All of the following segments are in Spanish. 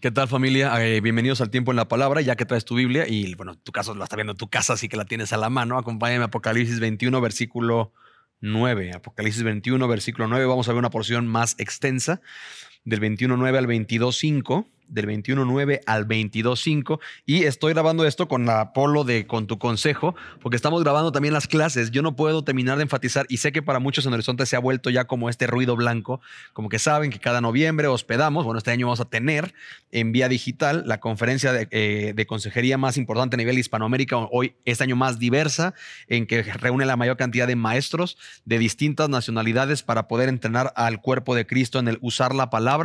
¿Qué tal familia? Eh, bienvenidos al tiempo en la palabra, ya que traes tu Biblia y bueno, tu caso lo está viendo en tu casa, así que la tienes a la mano. Acompáñame a Apocalipsis 21, versículo 9. Apocalipsis 21, versículo 9. Vamos a ver una porción más extensa, del 21.9 al 22.5 del 21.9 al 22.5 y estoy grabando esto con la polo de Con tu consejo porque estamos grabando también las clases. Yo no puedo terminar de enfatizar y sé que para muchos en Horizonte se ha vuelto ya como este ruido blanco, como que saben que cada noviembre hospedamos, bueno, este año vamos a tener en vía digital la conferencia de, eh, de consejería más importante a nivel Hispanoamérica, hoy este año más diversa, en que reúne la mayor cantidad de maestros de distintas nacionalidades para poder entrenar al cuerpo de Cristo en el usar la palabra,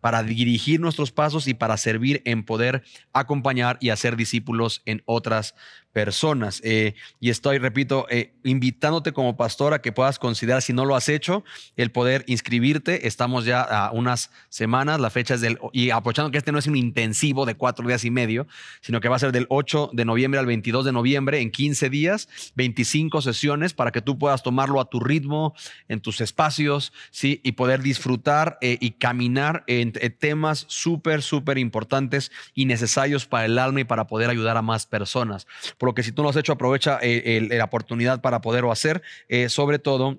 para dirigir nuestros pasos y para servir en poder acompañar y hacer discípulos en otras personas. Eh, y estoy, repito, eh, invitándote como pastor a que puedas considerar, si no lo has hecho, el poder inscribirte. Estamos ya a unas semanas, la fecha es del, y aprovechando que este no es un intensivo de cuatro días y medio, sino que va a ser del 8 de noviembre al 22 de noviembre, en 15 días, 25 sesiones para que tú puedas tomarlo a tu ritmo, en tus espacios, ¿sí? Y poder disfrutar eh, y caminar en, temas súper, súper importantes y necesarios para el alma y para poder ayudar a más personas por lo que si tú no has hecho, aprovecha eh, la oportunidad para poderlo hacer, eh, sobre todo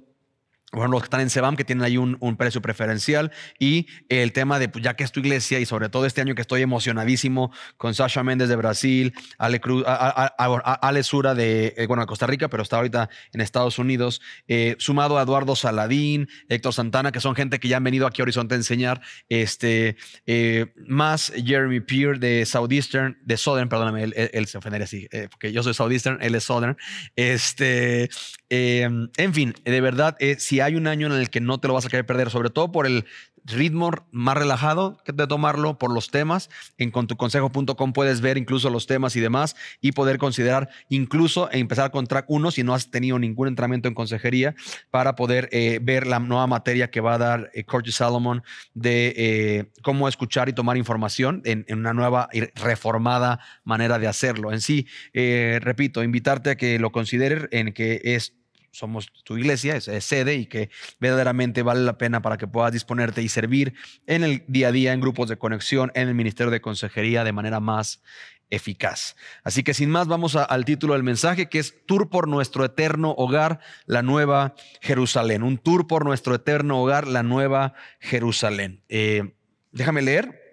bueno, los que están en Sebam, que tienen ahí un, precio preferencial, y el tema de, pues, ya que es tu iglesia, y sobre todo este año que estoy emocionadísimo con Sasha Méndez de Brasil, Ale, Cruz, Ale Sura de, eh, bueno, Costa Rica, pero está ahorita en Estados Unidos, eh, sumado a Eduardo Saladín, Héctor Santana, que son gente que ya han venido aquí a Horizonte a enseñar, este, eh, más Jeremy Peer de Southeastern, de Southern, perdóname, él, se ofendería así, porque yo soy Southeastern, él es Southern, este, en fin, de verdad, si hay un año en el que no te lo vas a querer perder, sobre todo por el ritmo más relajado de tomarlo, por los temas. En contuconsejo.com puedes ver incluso los temas y demás y poder considerar incluso empezar con track 1 si no has tenido ningún entrenamiento en consejería para poder eh, ver la nueva materia que va a dar eh, Salomon de eh, cómo escuchar y tomar información en, en, una nueva y reformada manera de hacerlo. En sí, eh, repito, invitarte a que lo consideres en que es somos tu iglesia, es, sede y que verdaderamente vale la pena para que puedas disponerte y servir en el día a día, en grupos de conexión, en el Ministerio de Consejería de manera más eficaz. Así que sin más, vamos al título del mensaje, que es Tour por nuestro eterno hogar, la nueva Jerusalén. Un tour por nuestro eterno hogar, la nueva Jerusalén. Eh, déjame leer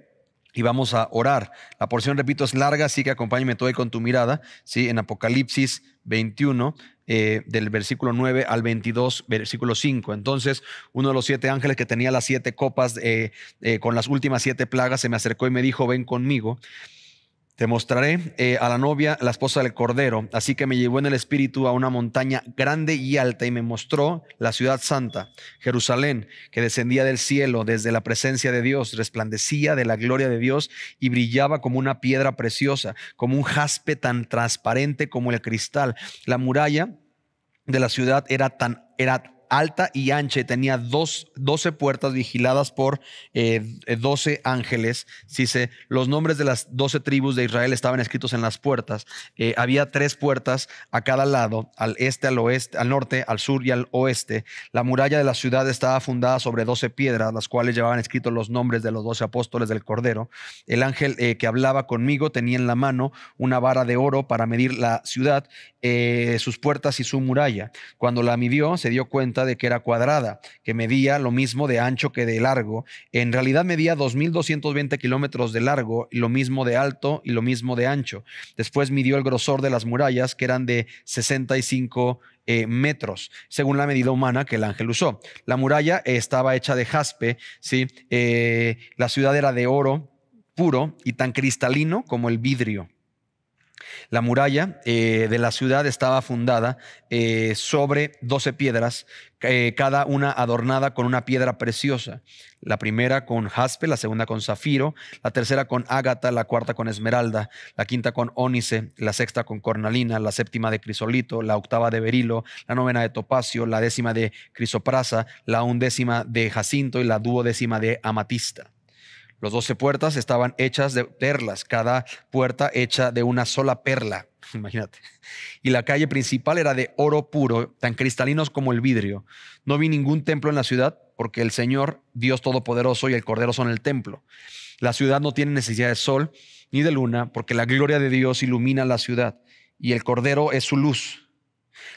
y vamos a orar. La porción, repito, es larga, así que acompáñame todo con tu mirada, ¿sí? En Apocalipsis 21, eh, del versículo 9 al 22, versículo 5. Entonces, uno de los siete ángeles que tenía las siete copas eh, eh, con las últimas siete plagas se me acercó y me dijo, ven conmigo. Te mostraré a la novia, la esposa del Cordero. Así que me llevó en el espíritu a una montaña grande y alta y me mostró la ciudad santa, Jerusalén, que descendía del cielo desde la presencia de Dios, resplandecía de la gloria de Dios y brillaba como una piedra preciosa, como un jaspe tan transparente como el cristal. La muralla de la ciudad era tan era alta y ancha y tenía dos, 12 puertas vigiladas por eh, 12 ángeles. Si se, los nombres de las 12 tribus de Israel estaban escritos en las puertas. Eh, había tres puertas a cada lado, al este, al oeste, al norte, al sur y al oeste. La muralla de la ciudad estaba fundada sobre 12 piedras, las cuales llevaban escritos los nombres de los 12 apóstoles del Cordero. El ángel eh, que hablaba conmigo tenía en la mano una vara de oro para medir la ciudad, eh, sus puertas y su muralla. Cuando la midió, se dio cuenta de que era cuadrada, que medía lo mismo de ancho que de largo. En realidad medía 2.220 kilómetros de largo, y lo mismo de alto y lo mismo de ancho. Después midió el grosor de las murallas, que eran de 65 eh, metros, según la medida humana que el ángel usó. La muralla estaba hecha de jaspe, ¿sí? Eh, la ciudad era de oro puro y tan cristalino como el vidrio. La muralla eh, de la ciudad estaba fundada eh, sobre doce piedras, eh, cada una adornada con una piedra preciosa. La primera con jaspe, la segunda con zafiro, la tercera con ágata, la cuarta con esmeralda, la quinta con ónice, la sexta con cornalina, la séptima de crisolito, la octava de berilo, la novena de topacio, la décima de crisoprasa, la undécima de jacinto y la duodécima de amatista. Los doce puertas estaban hechas de perlas, cada puerta hecha de una sola perla. Imagínate. Y la calle principal era de oro puro, tan cristalinos como el vidrio. No vi ningún templo en la ciudad, porque el Señor, Dios Todopoderoso y el Cordero son el templo. La ciudad no tiene necesidad de sol ni de luna, porque la gloria de Dios ilumina la ciudad, y el Cordero es su luz.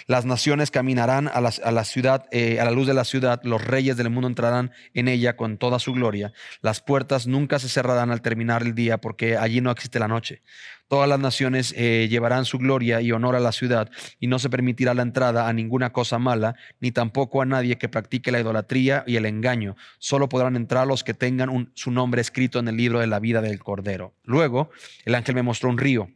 Las naciones caminarán a la, ciudad, eh, a la luz de la ciudad, los reyes del mundo entrarán en ella con toda su gloria. Las puertas nunca se cerrarán al terminar el día, porque allí no existe la noche. Todas las naciones eh, llevarán su gloria y honor a la ciudad, y no se permitirá la entrada a ninguna cosa mala, ni tampoco a nadie que practique la idolatría y el engaño. Solo podrán entrar los que tengan su nombre escrito en el libro de la vida del Cordero. Luego, el ángel me mostró un río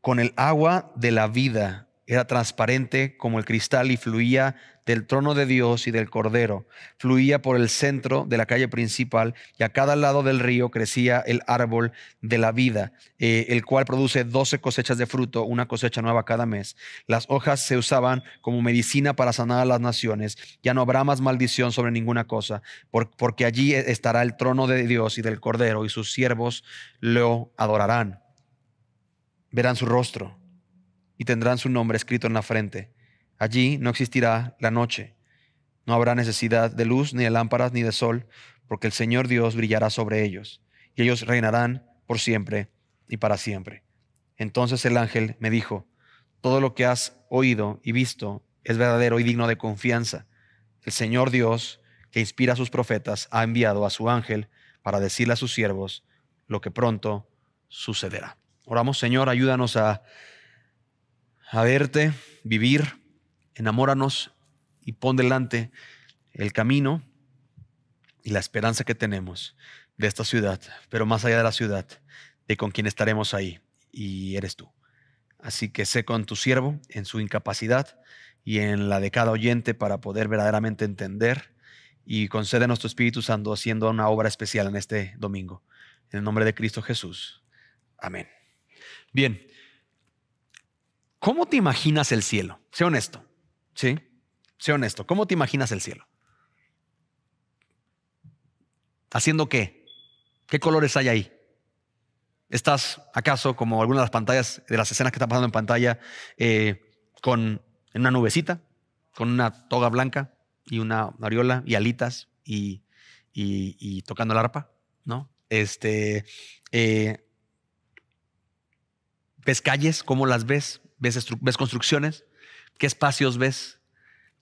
con el agua de la vida. Era transparente como el cristal y fluía del trono de Dios y del Cordero. Fluía por el centro de la calle principal y a cada lado del río crecía el árbol de la vida, eh, el cual produce doce cosechas de fruto, una cosecha nueva cada mes. Las hojas se usaban como medicina para sanar a las naciones. Ya no habrá más maldición sobre ninguna cosa, porque allí estará el trono de Dios y del Cordero y sus siervos lo adorarán verán su rostro y tendrán su nombre escrito en la frente. Allí no existirá la noche, no habrá necesidad de luz, ni de lámparas, ni de sol, porque el Señor Dios brillará sobre ellos, y ellos reinarán por siempre y para siempre. Entonces el ángel me dijo, todo lo que has oído y visto es verdadero y digno de confianza. El Señor Dios, que inspira a sus profetas, ha enviado a su ángel para decirle a sus siervos lo que pronto sucederá. Oramos, Señor, ayúdanos a, a verte, vivir, enamóranos y pon delante el camino y la esperanza que tenemos de esta ciudad, pero más allá de la ciudad, de con quien estaremos ahí, y eres tú. Así que sé con tu siervo en su incapacidad y en la de cada oyente para poder verdaderamente entender y concédenos tu Espíritu Santo haciendo una obra especial en este domingo. En el nombre de Cristo Jesús. Amén. Bien, ¿cómo te imaginas el cielo? Sé honesto, ¿sí? Sé honesto, ¿cómo te imaginas el cielo? ¿Haciendo qué? ¿Qué colores hay ahí? ¿Estás acaso como algunas de las pantallas, de las escenas que están pasando en pantalla, eh, con en una nubecita, con una toga blanca y una ariola y alitas y, tocando el arpa? ¿No? Este, eh, ¿Ves calles? ¿Cómo las ves? ¿Ves, construcciones? ¿Qué espacios ves?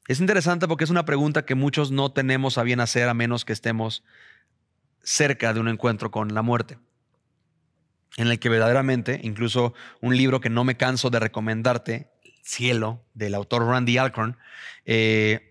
Es interesante porque es una pregunta que muchos no tenemos a bien hacer a menos que estemos cerca de un encuentro con la muerte, en el que verdaderamente, incluso un libro que no me canso de recomendarte, Cielo, del autor Randy Alcorn, eh,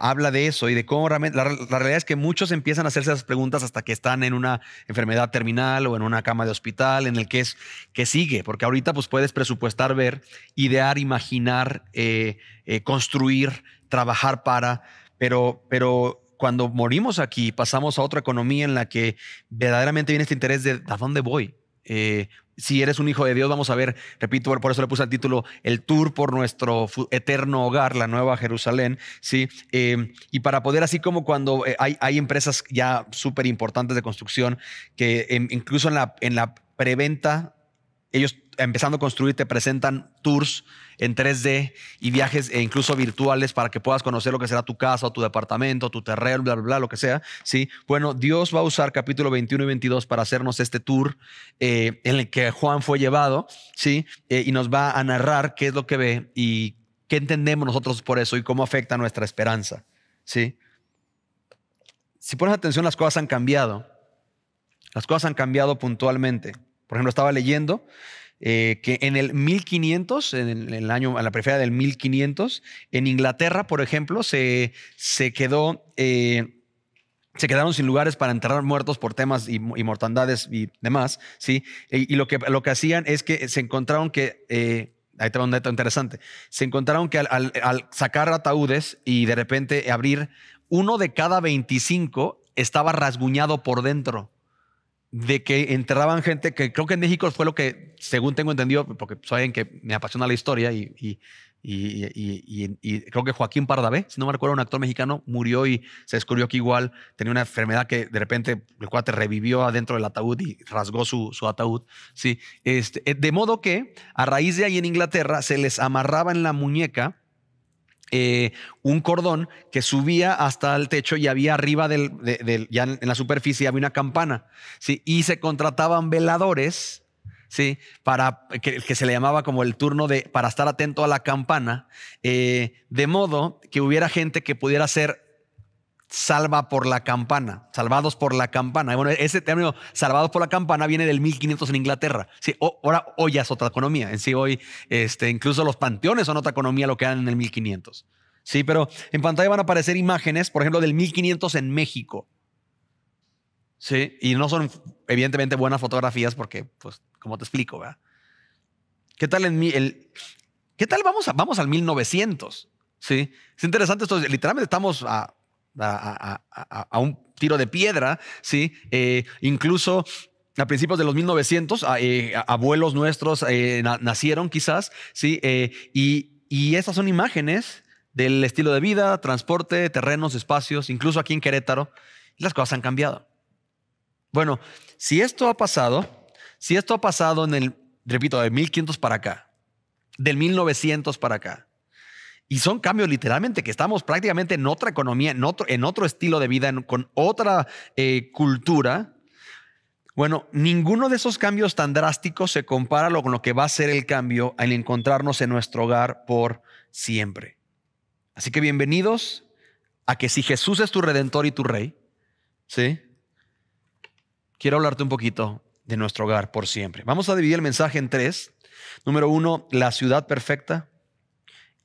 habla de eso y de cómo realmente, la, realidad es que muchos empiezan a hacerse esas preguntas hasta que están en una enfermedad terminal o en una cama de hospital, en el que es que sigue, porque ahorita pues puedes presupuestar, ver, idear, imaginar, eh, eh, construir, trabajar para, pero, pero cuando morimos aquí pasamos a otra economía en la que verdaderamente viene este interés de a dónde voy. Eh, si eres un hijo de Dios, vamos a ver, repito, por eso le puse el título, el tour por nuestro eterno hogar, la nueva Jerusalén, ¿sí? Eh, y para poder, así como cuando eh, hay, hay empresas ya súper importantes de construcción, que em, incluso en la, en la preventa, ellos empezando a construir te presentan tours en 3D y viajes e incluso virtuales para que puedas conocer lo que será tu casa tu departamento, tu terreno, bla, bla, bla, lo que sea. ¿sí? Bueno, Dios va a usar capítulo 21 y 22 para hacernos este tour eh, en el que Juan fue llevado ¿sí? Eh, y nos va a narrar qué es lo que ve y qué entendemos nosotros por eso y cómo afecta nuestra esperanza. ¿sí? Si pones atención, las cosas han cambiado. Las cosas han cambiado puntualmente. Por ejemplo, estaba leyendo eh, que en el 1500, en el, año, en la periferia del 1500, en Inglaterra, por ejemplo, se, se quedó... Eh, se quedaron sin lugares para enterrar muertos por temas y, mortandades y demás, ¿sí? Y, lo, que, lo que hacían es que se encontraron que, eh, ahí te va un dato interesante, se encontraron que al, al, sacar ataúdes y de repente abrir, uno de cada 25 estaba rasguñado por dentro de que enterraban gente que creo que en México fue lo que, según tengo entendido, porque saben que me apasiona la historia y, y, creo que Joaquín Pardavé, si no me recuerdo, un actor mexicano, murió y se descubrió que igual tenía una enfermedad que de repente el cuate revivió adentro del ataúd y rasgó su, su ataúd. ¿sí? Este, eh, de modo que a raíz de ahí en Inglaterra se les amarraba en la muñeca eh, un cordón que subía hasta el techo y había arriba del, ya en la superficie había una campana. Y se contrataban veladores ¿sí? Para que, se le llamaba como el turno de para estar atento a la campana, eh, de modo que hubiera gente que pudiera ser salva por la campana, salvados por la campana. Bueno, ese término salvados por la campana viene del 1500 en Inglaterra. Sí, ahora hoy ya es otra economía. En sí, hoy este, incluso los panteones son otra economía lo que eran en el 1500. Sí, pero en pantalla van a aparecer imágenes, por ejemplo, del 1500 en México. Sí, y no son evidentemente buenas fotografías porque, pues, como te explico, ¿verdad? ¿Qué tal en el, qué tal vamos, a, vamos al 1900? Sí, es interesante esto. Literalmente estamos a, a, un tiro de piedra, sí. Eh, incluso a principios de los 1900, eh, abuelos nuestros eh, nacieron quizás, sí. y, y esas son imágenes del estilo de vida, transporte, terrenos, espacios, incluso aquí en Querétaro, las cosas han cambiado. Bueno, si esto ha pasado, si esto ha pasado en el, repito, de 1500 para acá, del 1900 para acá, y son cambios literalmente que estamos prácticamente en otra economía, en otro, estilo de vida, con otra eh, cultura. Bueno, ninguno de esos cambios tan drásticos se compara con lo que va a ser el cambio al encontrarnos en nuestro hogar por siempre. Así que bienvenidos a que si Jesús es tu redentor y tu rey, ¿sí? quiero hablarte un poquito de nuestro hogar por siempre. Vamos a dividir el mensaje en tres. Número uno, la ciudad perfecta,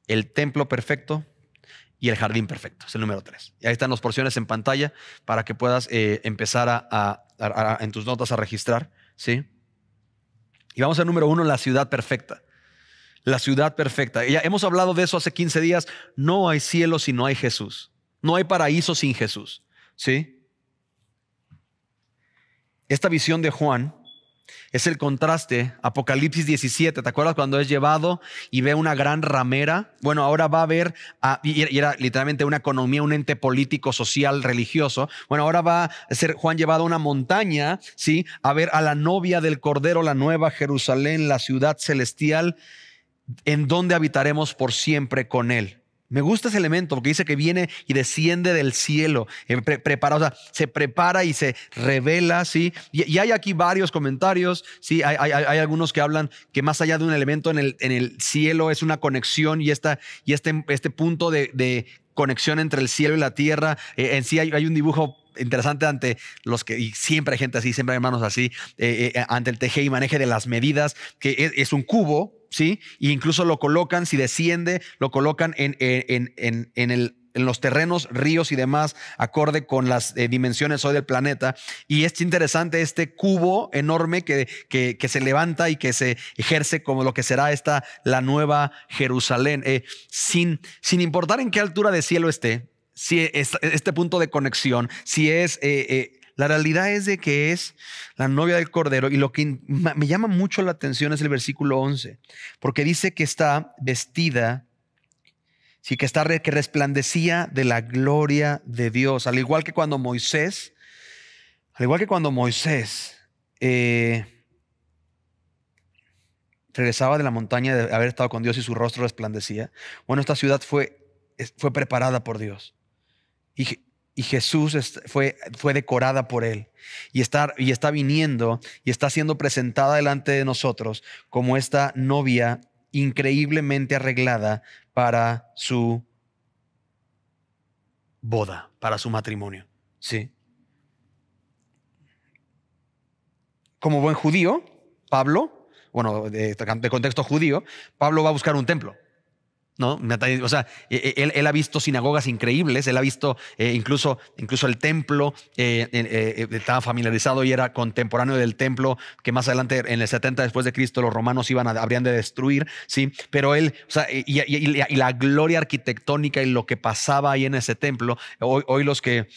el templo perfecto y el jardín perfecto. Es el número tres. Y ahí están las porciones en pantalla para que puedas eh, empezar a, en tus notas a registrar. ¿sí? Y vamos al número uno, la ciudad perfecta. La ciudad perfecta. Ya hemos hablado de eso hace 15 días. No hay cielo si no hay Jesús. No hay paraíso sin Jesús. ¿Sí? Esta visión de Juan es el contraste, Apocalipsis 17, ¿te acuerdas cuando es llevado y ve una gran ramera? Bueno, ahora va a ver, y era literalmente una economía, un ente político, social, religioso. Bueno, ahora va a ser Juan llevado a una montaña, ¿sí? A ver a la novia del Cordero, la nueva Jerusalén, la ciudad celestial, en donde habitaremos por siempre con él. Me gusta ese elemento porque dice que viene y desciende del cielo, eh, o sea, se prepara y se revela, ¿sí? Y, hay aquí varios comentarios, ¿sí? Hay, algunos que hablan que más allá de un elemento en el, en el cielo es una conexión y, esta, y este, este punto de, conexión entre el cielo y la tierra. Eh, en sí hay, un dibujo interesante ante los que, y siempre hay gente así, siempre hay hermanos así, eh, ante el teje y maneje de las medidas, que es un cubo, ¿sí? E incluso lo colocan, si desciende, lo colocan en, en, en, en en los terrenos, ríos y demás, acorde con las eh, dimensiones hoy del planeta. Y es interesante este cubo enorme que, que, que, se levanta y que se ejerce como lo que será esta, la nueva Jerusalén. Eh, sin, sin importar en qué altura de cielo esté, si este punto de conexión, si es eh, la realidad es de que es la novia del Cordero y lo que me llama mucho la atención es el versículo 11, porque dice que está vestida, sí, que está que resplandecía de la gloria de Dios, al igual que cuando Moisés, al igual que cuando Moisés eh, regresaba de la montaña de haber estado con Dios y su rostro resplandecía. Bueno, esta ciudad fue, fue preparada por Dios. Y Jesús fue, fue decorada por Él y está, y está viniendo y está siendo presentada delante de nosotros como esta novia increíblemente arreglada para su boda, para su matrimonio. Sí. Como buen judío, Pablo, bueno, de contexto judío, Pablo va a buscar un templo. ¿No? O sea, e, e, él, ha visto sinagogas increíbles, él ha visto eh, incluso, incluso el templo, eh, eh, estaba familiarizado y era contemporáneo del templo que más adelante, en el 70 después de Cristo, los romanos iban a, habrían de destruir, ¿sí? Pero él, o sea, y, la gloria arquitectónica y lo que pasaba ahí en ese templo, hoy, hoy los que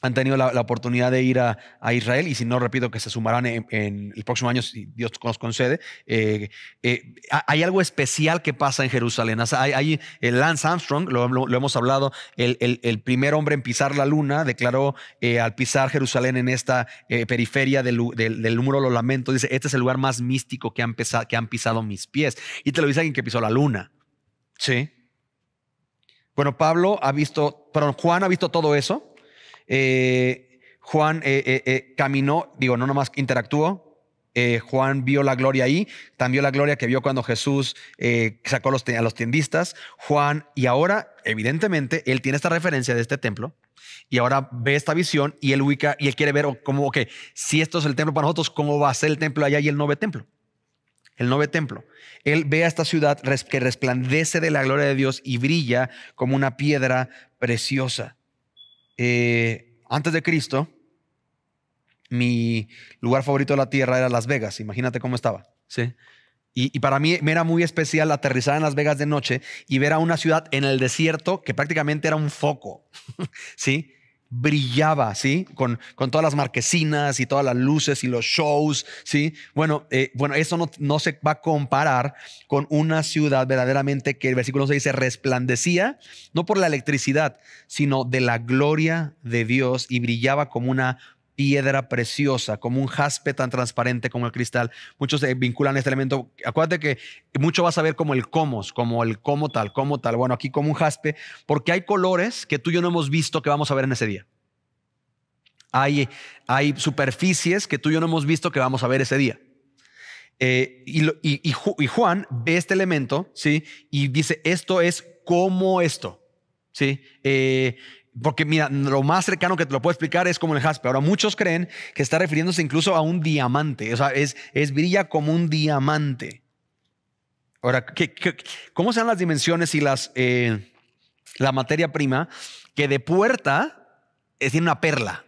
han tenido la, oportunidad de ir a, Israel y si no, repito, que se sumarán en, el próximo año, si Dios nos concede. Eh, eh, hay algo especial que pasa en Jerusalén. Hay, el Lance Armstrong, lo, hemos hablado, el, primer hombre en pisar la luna, declaró eh, al pisar Jerusalén en esta periferia del, del, muro de los lamentos, dice, este es el lugar más místico que han, que han pisado mis pies. Y te lo dice alguien que pisó la luna. Sí. Bueno, Pablo ha visto, perdón, Juan ha visto todo eso eh, Juan eh, eh, caminó, digo, no nomás interactuó, Juan vio la gloria ahí, también la gloria que vio cuando Jesús sacó los, a los tiendistas. Juan, y ahora, evidentemente, él tiene esta referencia de este templo y ahora ve esta visión y él ubica y él quiere ver cómo, que si esto es el templo para nosotros, cómo va a ser el templo allá y el nuevo templo. El nuevo templo. Él ve a esta ciudad que resplandece de la gloria de Dios y brilla como una piedra preciosa. Eh, antes de Cristo, mi lugar favorito de la tierra era Las Vegas. Imagínate cómo estaba. ¿sí? Y, y, para mí me era muy especial aterrizar en Las Vegas de noche y ver a una ciudad en el desierto que prácticamente era un foco. ¿sí? Brillaba, ¿sí? Con, con, todas las marquesinas y todas las luces y los shows, ¿sí? Bueno, eh, bueno eso no, no, se va a comparar con una ciudad verdaderamente que el versículo 6 dice resplandecía, no por la electricidad, sino de la gloria de Dios y brillaba como una piedra preciosa, como un jaspe tan transparente como el cristal. Muchos se vinculan este elemento. Acuérdate que mucho vas a ver como el cómo, como el cómo tal, cómo tal. Bueno, aquí como un jaspe, porque hay colores que tú y yo no hemos visto que vamos a ver en ese día. Hay, hay superficies que tú y yo no hemos visto que vamos a ver ese día. Eh, y, y, y, Juan ve este elemento, ¿sí? Y dice, esto es como esto, ¿sí? Eh, porque mira, lo más cercano que te lo puedo explicar es como el jaspe. Ahora, muchos creen que está refiriéndose incluso a un diamante. O sea, es, es brilla como un diamante. Ahora, ¿qué, cómo sean las dimensiones y las, eh, la materia prima que de puerta es, tiene una perla?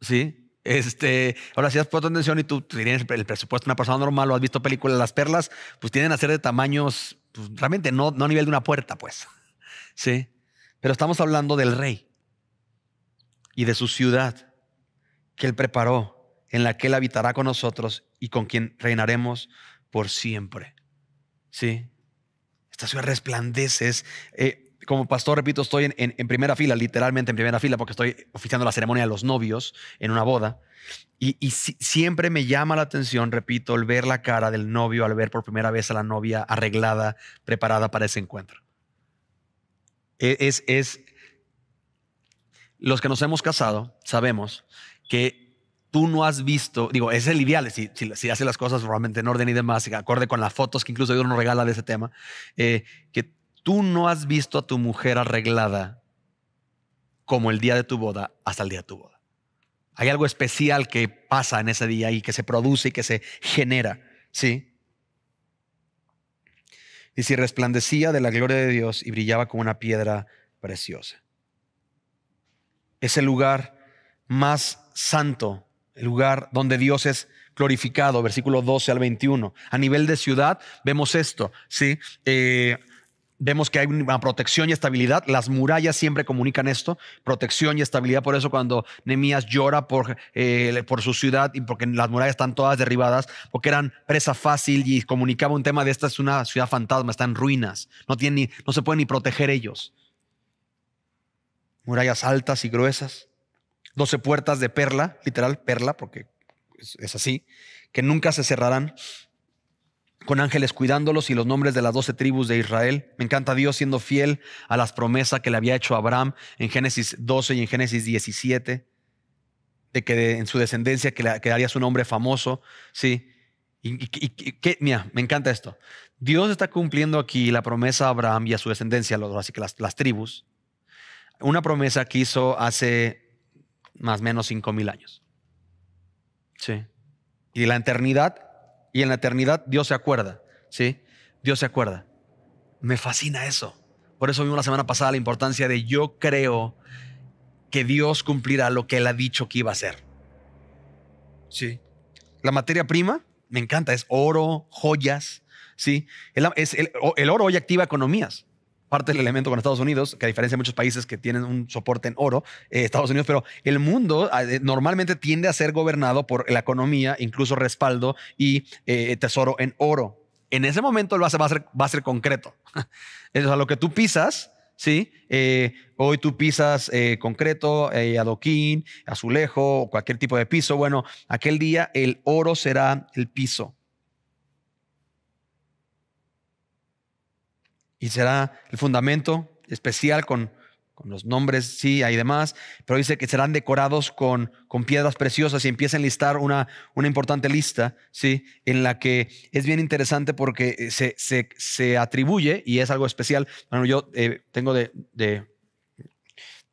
¿Sí? Este, ahora, si has puesto atención y tú tienes el presupuesto de una persona normal o has visto películas, las perlas, pues tienen a ser de tamaños, pues, realmente no, no a nivel de una puerta, pues. Sí. Pero estamos hablando del rey y de su ciudad que él preparó, en la que él habitará con nosotros y con quien reinaremos por siempre. Sí, esta ciudad resplandece. Eh, como pastor, repito, estoy en, primera fila, literalmente en primera fila, porque estoy oficiando la ceremonia de los novios en una boda. Y, siempre me llama la atención, repito, el ver la cara del novio, al ver por primera vez a la novia arreglada, preparada para ese encuentro. E, es, es, los que nos hemos casado sabemos que tú no has visto, digo, es el ideal, si, hace las cosas realmente en orden y demás, y acorde con las fotos que incluso Dios nos regala de ese tema, eh, que tú no has visto a tu mujer arreglada como el día de tu boda hasta el día de tu boda. Hay algo especial que pasa en ese día y que se produce y que se genera, ¿sí? Y si resplandecía de la gloria de Dios y brillaba como una piedra preciosa. Es el lugar más santo, el lugar donde Dios es glorificado, versículo 12 al 21. A nivel de ciudad vemos esto, ¿sí? Eh, vemos que hay una protección y estabilidad. Las murallas siempre comunican esto, protección y estabilidad. Por eso cuando Nemías llora por, eh, por su ciudad y porque las murallas están todas derribadas, porque eran presa fácil y comunicaba un tema de esta es una ciudad fantasma, está en ruinas, no, tiene ni, no se pueden ni proteger ellos. Murallas altas y gruesas, doce puertas de perla, literal perla, porque es así, que nunca se cerrarán con ángeles cuidándolos y los nombres de las doce tribus de Israel. Me encanta Dios siendo fiel a las promesas que le había hecho a Abraham en Génesis 12 y en Génesis 17, de que en su descendencia quedaría su nombre famoso. Sí. Y, que, mira, me encanta esto. Dios está cumpliendo aquí la promesa a Abraham y a su descendencia, así que las, las tribus, una promesa que hizo hace más o menos cinco mil años. Sí. Y la eternidad y en la eternidad Dios se acuerda, ¿sí? Dios se acuerda. Me fascina eso. Por eso vimos la semana pasada la importancia de yo creo que Dios cumplirá lo que Él ha dicho que iba a hacer. Sí. La materia prima, me encanta, es oro, joyas, ¿sí? El, el, oro hoy activa economías. Parte del elemento con Estados Unidos, que a diferencia de muchos países que tienen un soporte en oro, eh, Estados Unidos, pero el mundo eh, normalmente tiende a ser gobernado por la economía, incluso respaldo y eh, tesoro en oro. En ese momento va a ser, va a ser, concreto. Es a lo que tú pisas, ¿sí? hoy tú pisas concreto, adoquín, azulejo, cualquier tipo de piso. Bueno, aquel día el oro será el piso. Y será el fundamento especial con, los nombres, sí, hay demás, pero dice que serán decorados con, con piedras preciosas y empieza a listar una, una importante lista, sí, en la que es bien interesante porque se, se, atribuye y es algo especial. Bueno, yo eh, tengo de, de,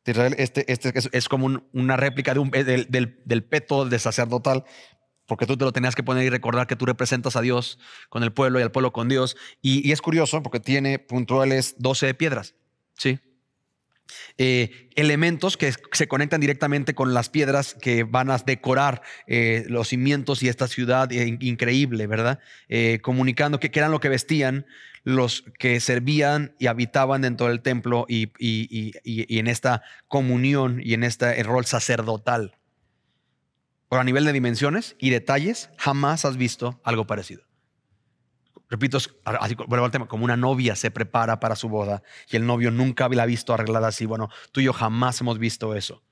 Israel, este, este es, como una réplica de un, del, del, del peto de sacerdotal, porque tú te lo tenías que poner y recordar que tú representas a Dios con el pueblo y al pueblo con Dios. Y, es curioso porque tiene puntuales 12 piedras, ¿sí? Eh, elementos que se conectan directamente con las piedras que van a decorar eh, los cimientos y esta ciudad eh, increíble, ¿verdad? comunicando que, eran lo que vestían los que servían y habitaban dentro del templo y, y en esta comunión y en este rol sacerdotal. Pero a nivel de dimensiones y detalles, jamás has visto algo parecido. Repito, así, como una novia se prepara para su boda y el novio nunca la ha visto arreglada así. Bueno, tú y yo jamás hemos visto eso.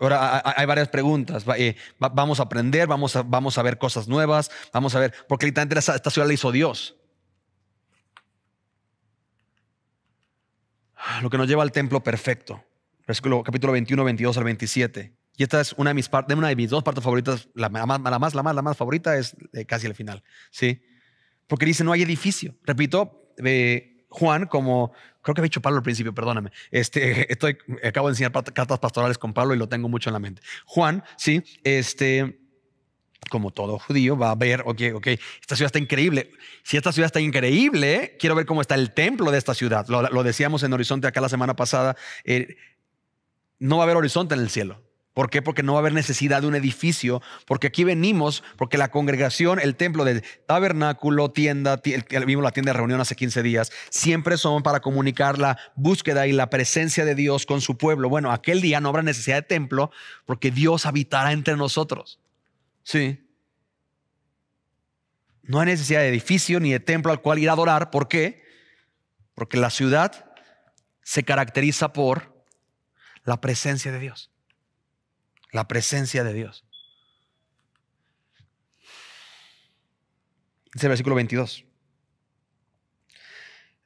Ahora hay varias preguntas. Eh, vamos a aprender, vamos a, vamos a ver cosas nuevas, vamos a ver, porque literalmente esta ciudad la hizo Dios. Lo que nos lleva al templo perfecto. Versículo, capítulo 21, 22 al 27. Y esta es una de mis, dos partes favoritas. La más, la más, la más, la más favorita es eh, casi el final. ¿sí? Porque dice, no hay edificio. Repito, eh, Juan, como creo que había dicho Pablo al principio, perdóname. Este, estoy, acabo de enseñar cartas pastorales con Pablo y lo tengo mucho en la mente. Juan, sí, este, como todo judío, va a ver, ok, ok, esta ciudad está increíble. Si esta ciudad está increíble, quiero ver cómo está el templo de esta ciudad. Lo, decíamos en Horizonte acá la semana pasada. Eh, no va a haber horizonte en el cielo. ¿Por qué? Porque no va a haber necesidad de un edificio, porque aquí venimos, porque la congregación, el templo del tabernáculo, tienda, vimos la tienda de reunión hace 15 días, siempre son para comunicar la búsqueda y la presencia de Dios con su pueblo. Bueno, aquel día no habrá necesidad de templo, porque Dios habitará entre nosotros. Sí. No hay necesidad de edificio ni de templo al cual ir a adorar. ¿Por qué? Porque la ciudad se caracteriza por la presencia de Dios la presencia de Dios. Dice el versículo 22.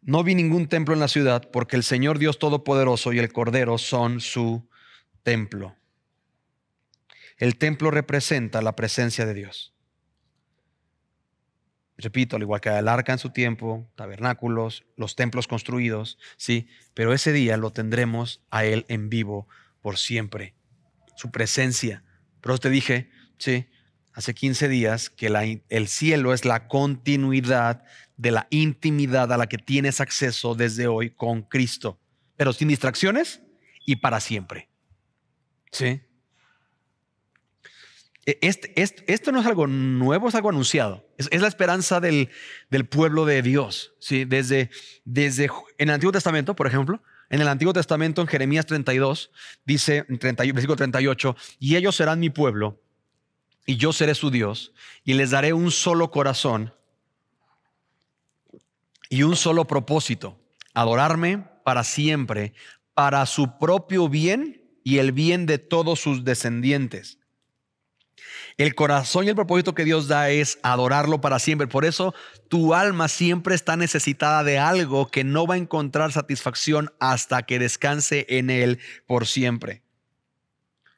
No vi ningún templo en la ciudad porque el Señor Dios Todopoderoso y el Cordero son su templo. El templo representa la presencia de Dios. Repito, al igual que el arca en su tiempo, tabernáculos, los templos construidos, sí, pero ese día lo tendremos a Él en vivo por siempre su presencia. Pero te dije, sí, hace 15 días que el cielo es la continuidad de la intimidad a la que tienes acceso desde hoy con Cristo, pero sin distracciones y para siempre. Sí. E, este, esto no es algo nuevo, es algo anunciado. Es, la esperanza del, pueblo de Dios. ¿sí? Desde, desde en el Antiguo Testamento, por ejemplo, en el Antiguo Testamento, en Jeremías 32, dice, en versículo 38, y ellos serán mi pueblo, y yo seré su Dios, y les daré un solo corazón y un solo propósito, adorarme para siempre, para su propio bien y el bien de todos sus descendientes. El corazón y el propósito que Dios da es adorarlo para siempre. Por eso tu alma siempre está necesitada de algo que no va a encontrar satisfacción hasta que descanse en Él por siempre.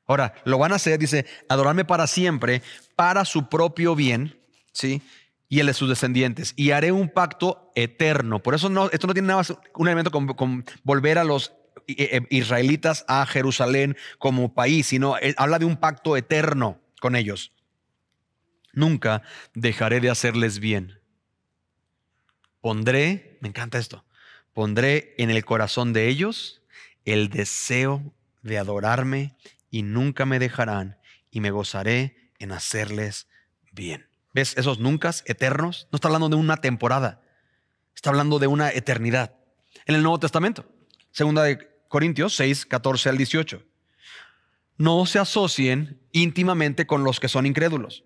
Ahora, lo van a hacer, dice, adorarme para siempre, para su propio bien, ¿sí? Y el de sus descendientes. Y haré un pacto eterno. Por eso no, esto no tiene nada más un elemento con, volver a los eh, eh, israelitas a Jerusalén como país, sino eh, habla de un pacto eterno con ellos. Nunca dejaré de hacerles bien. Pondré, me encanta esto, pondré en el corazón de ellos el deseo de adorarme y nunca me dejarán y me gozaré en hacerles bien. ¿Ves esos nunca eternos? No está hablando de una temporada. Está hablando de una eternidad. En el Nuevo Testamento, segunda de Corintios 6, 14 al 18. No se asocien íntimamente con los que son incrédulos.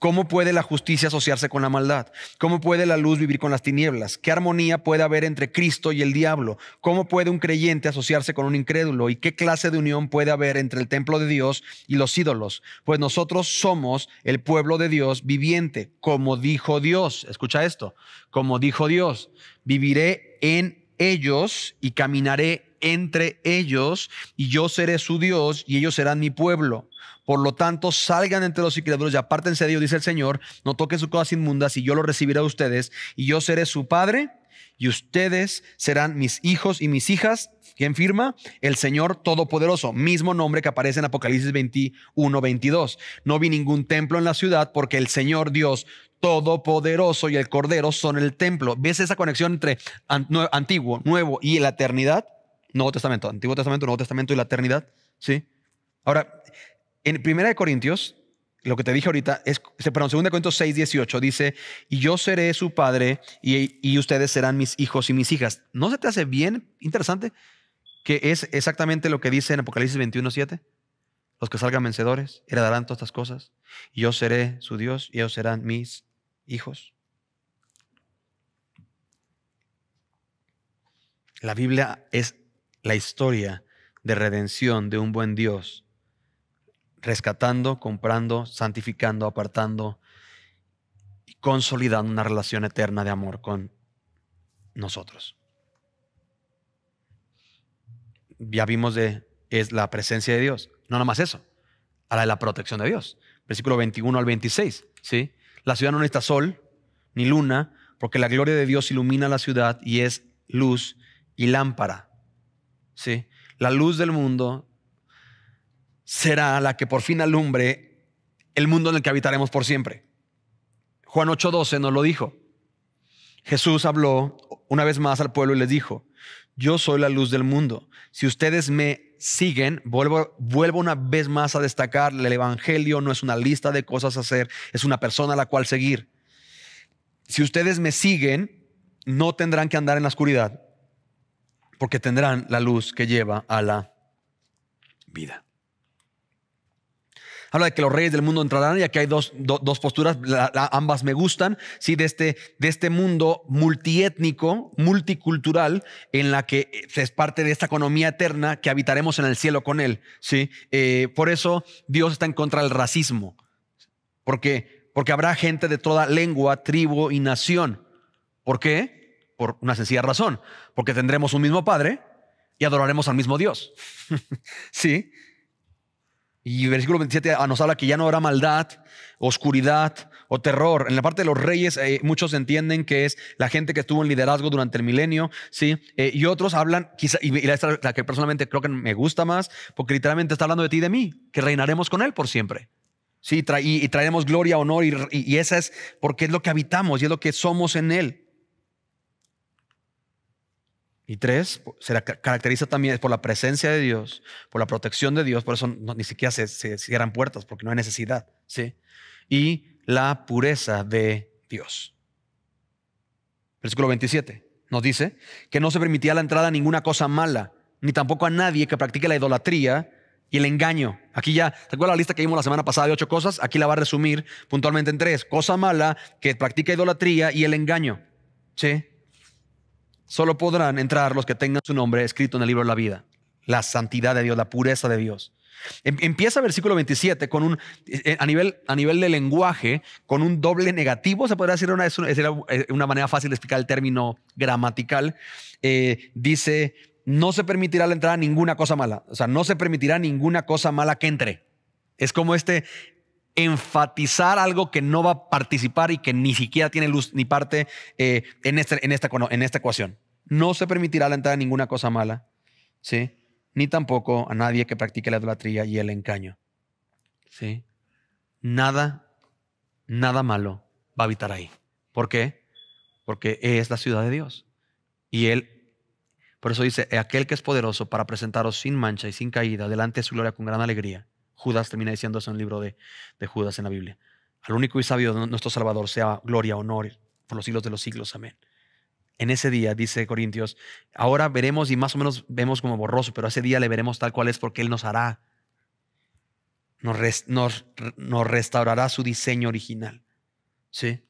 ¿Cómo puede la justicia asociarse con la maldad? ¿Cómo puede la luz vivir con las tinieblas? ¿Qué armonía puede haber entre Cristo y el diablo? ¿Cómo puede un creyente asociarse con un incrédulo? ¿Y qué clase de unión puede haber entre el templo de Dios y los ídolos? Pues nosotros somos el pueblo de Dios viviente, como dijo Dios. Escucha esto, como dijo Dios, viviré en ellos y caminaré entre ellos y yo seré su Dios y ellos serán mi pueblo. Por lo tanto, salgan entre los incrédulos y apártense de ellos, dice el Señor, no toquen sus cosas inmundas y yo lo recibiré a ustedes y yo seré su padre y ustedes serán mis hijos y mis hijas. ¿Quién firma? El Señor Todopoderoso, mismo nombre que aparece en Apocalipsis 21, 22. No vi ningún templo en la ciudad porque el Señor Dios Todopoderoso y el Cordero son el templo. ¿Ves esa conexión entre antiguo, nuevo y la eternidad? Nuevo Testamento, Antiguo Testamento, Nuevo Testamento y la eternidad. ¿Sí? Ahora, en 1 Corintios, lo que te dije ahorita, es, perdón, 2 Corintios 6, 18 dice, y yo seré su padre y, y, ustedes serán mis hijos y mis hijas. ¿No se te hace bien interesante que es exactamente lo que dice en Apocalipsis 21, 7? Los que salgan vencedores heredarán todas estas cosas. Y yo seré su Dios y ellos serán mis hijos. La Biblia es la historia de redención de un buen Dios rescatando, comprando, santificando, apartando y consolidando una relación eterna de amor con nosotros. Ya vimos de es la presencia de Dios, no nada más eso, a de la protección de Dios. Versículo 21 al 26, ¿sí? La ciudad no necesita sol ni luna, porque la gloria de Dios ilumina la ciudad y es luz y lámpara. ¿Sí? La luz del mundo será la que por fin alumbre el mundo en el que habitaremos por siempre. Juan 8:12 nos lo dijo. Jesús habló una vez más al pueblo y les dijo, yo soy la luz del mundo. Si ustedes me siguen, vuelvo, vuelvo una vez más a destacar, el Evangelio no es una lista de cosas a hacer, es una persona a la cual seguir. Si ustedes me siguen, no tendrán que andar en la oscuridad, porque tendrán la luz que lleva a la vida. Habla de que los reyes del mundo entrarán y aquí hay dos, posturas, ambas me gustan, ¿sí? de, este, de este mundo multiétnico, multicultural, en la que es parte de esta economía eterna que habitaremos en el cielo con él. ¿sí? Eh, por eso Dios está en contra del racismo, porque, porque habrá gente de toda lengua, tribu y nación. ¿Por qué? Por una sencilla razón, porque tendremos un mismo Padre y adoraremos al mismo Dios. ¿Sí? Y versículo 27 ah, nos habla que ya no habrá maldad, oscuridad o terror. En la parte de los reyes, eh, muchos entienden que es la gente que estuvo en liderazgo durante el milenio, ¿sí? Eh, y otros hablan, quizá, y, la, que personalmente creo que me gusta más, porque literalmente está hablando de ti y de mí, que reinaremos con él por siempre. Sí, y, traeremos gloria, honor, y, y esa es porque es lo que habitamos y es lo que somos en él. Y tres, se caracteriza también por la presencia de Dios, por la protección de Dios, por eso ni siquiera se, cierran puertas, porque no hay necesidad. ¿sí? Y la pureza de Dios. Versículo 27 nos dice que no se permitía la entrada a ninguna cosa mala, ni tampoco a nadie que practique la idolatría y el engaño. Aquí ya, ¿te acuerdas la lista que vimos la semana pasada de ocho cosas? Aquí la va a resumir puntualmente en tres. Cosa mala, que practica idolatría y el engaño. ¿Sí? Solo podrán entrar los que tengan su nombre escrito en el libro de la vida. La santidad de Dios, la pureza de Dios. Em, empieza versículo 27 con un, eh, a nivel, a nivel de lenguaje, con un doble negativo, se podría decir una, es una manera fácil de explicar el término gramatical. Eh, dice, no se permitirá la entrada ninguna cosa mala. O sea, no se permitirá ninguna cosa mala que entre. Es como este enfatizar algo que no va a participar y que ni siquiera tiene luz ni parte eh, en, este, en, esta, en esta ecuación. No se permitirá la entrada de ninguna cosa mala, ¿sí? Ni tampoco a nadie que practique la idolatría y el engaño, ¿sí? Nada, nada malo va a habitar ahí. ¿Por qué? Porque es la ciudad de Dios. Y Él, por eso dice, aquel que es poderoso para presentaros sin mancha y sin caída delante de su gloria con gran alegría. Judas termina diciendo eso en el libro de, Judas en la Biblia. Al único y sabio de nuestro Salvador sea gloria, honor por los siglos de los siglos. Amén. en ese día, dice Corintios, ahora veremos y más o menos vemos como borroso, pero ese día le veremos tal cual es porque Él nos hará, nos, nos, nos restaurará su diseño original. ¿Sí?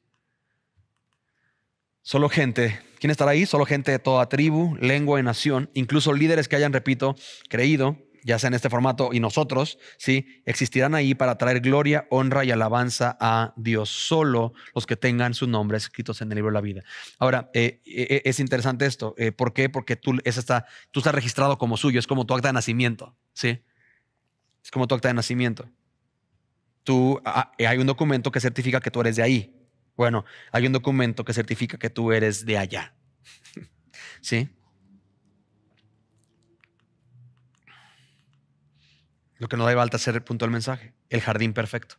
Solo gente, ¿quién estará ahí? Solo gente de toda tribu, lengua y nación, incluso líderes que hayan, repito, creído, ya sea en este formato y nosotros, ¿sí? Existirán ahí para traer gloria, honra y alabanza a Dios. Solo los que tengan sus nombres escritos en el libro de la vida. Ahora, eh, eh, es interesante esto. Eh, ¿Por qué? Porque tú, está, tú estás registrado como suyo, es como tu acta de nacimiento, ¿sí? Es como tu acta de nacimiento. Tú, ah, hay un documento que certifica que tú eres de ahí. Bueno, hay un documento que certifica que tú eres de allá. ¿Sí? Lo que nos da el punto del mensaje. El jardín perfecto.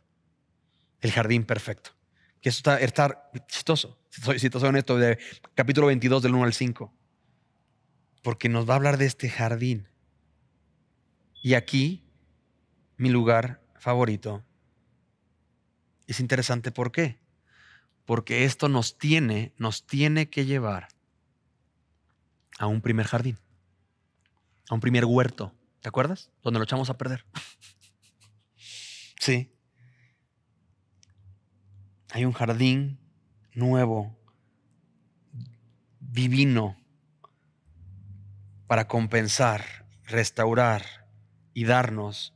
El jardín perfecto. Que eso está, está chistoso. Soy, si soy honesto, de capítulo 22 del 1 al 5. Porque nos va a hablar de este jardín. Y aquí, mi lugar favorito. Es interesante, ¿por qué? porque esto nos tiene, nos tiene que llevar a un primer jardín, a un primer huerto. ¿Te acuerdas? Donde lo echamos a perder. sí. Hay un jardín nuevo, divino, para compensar, restaurar y darnos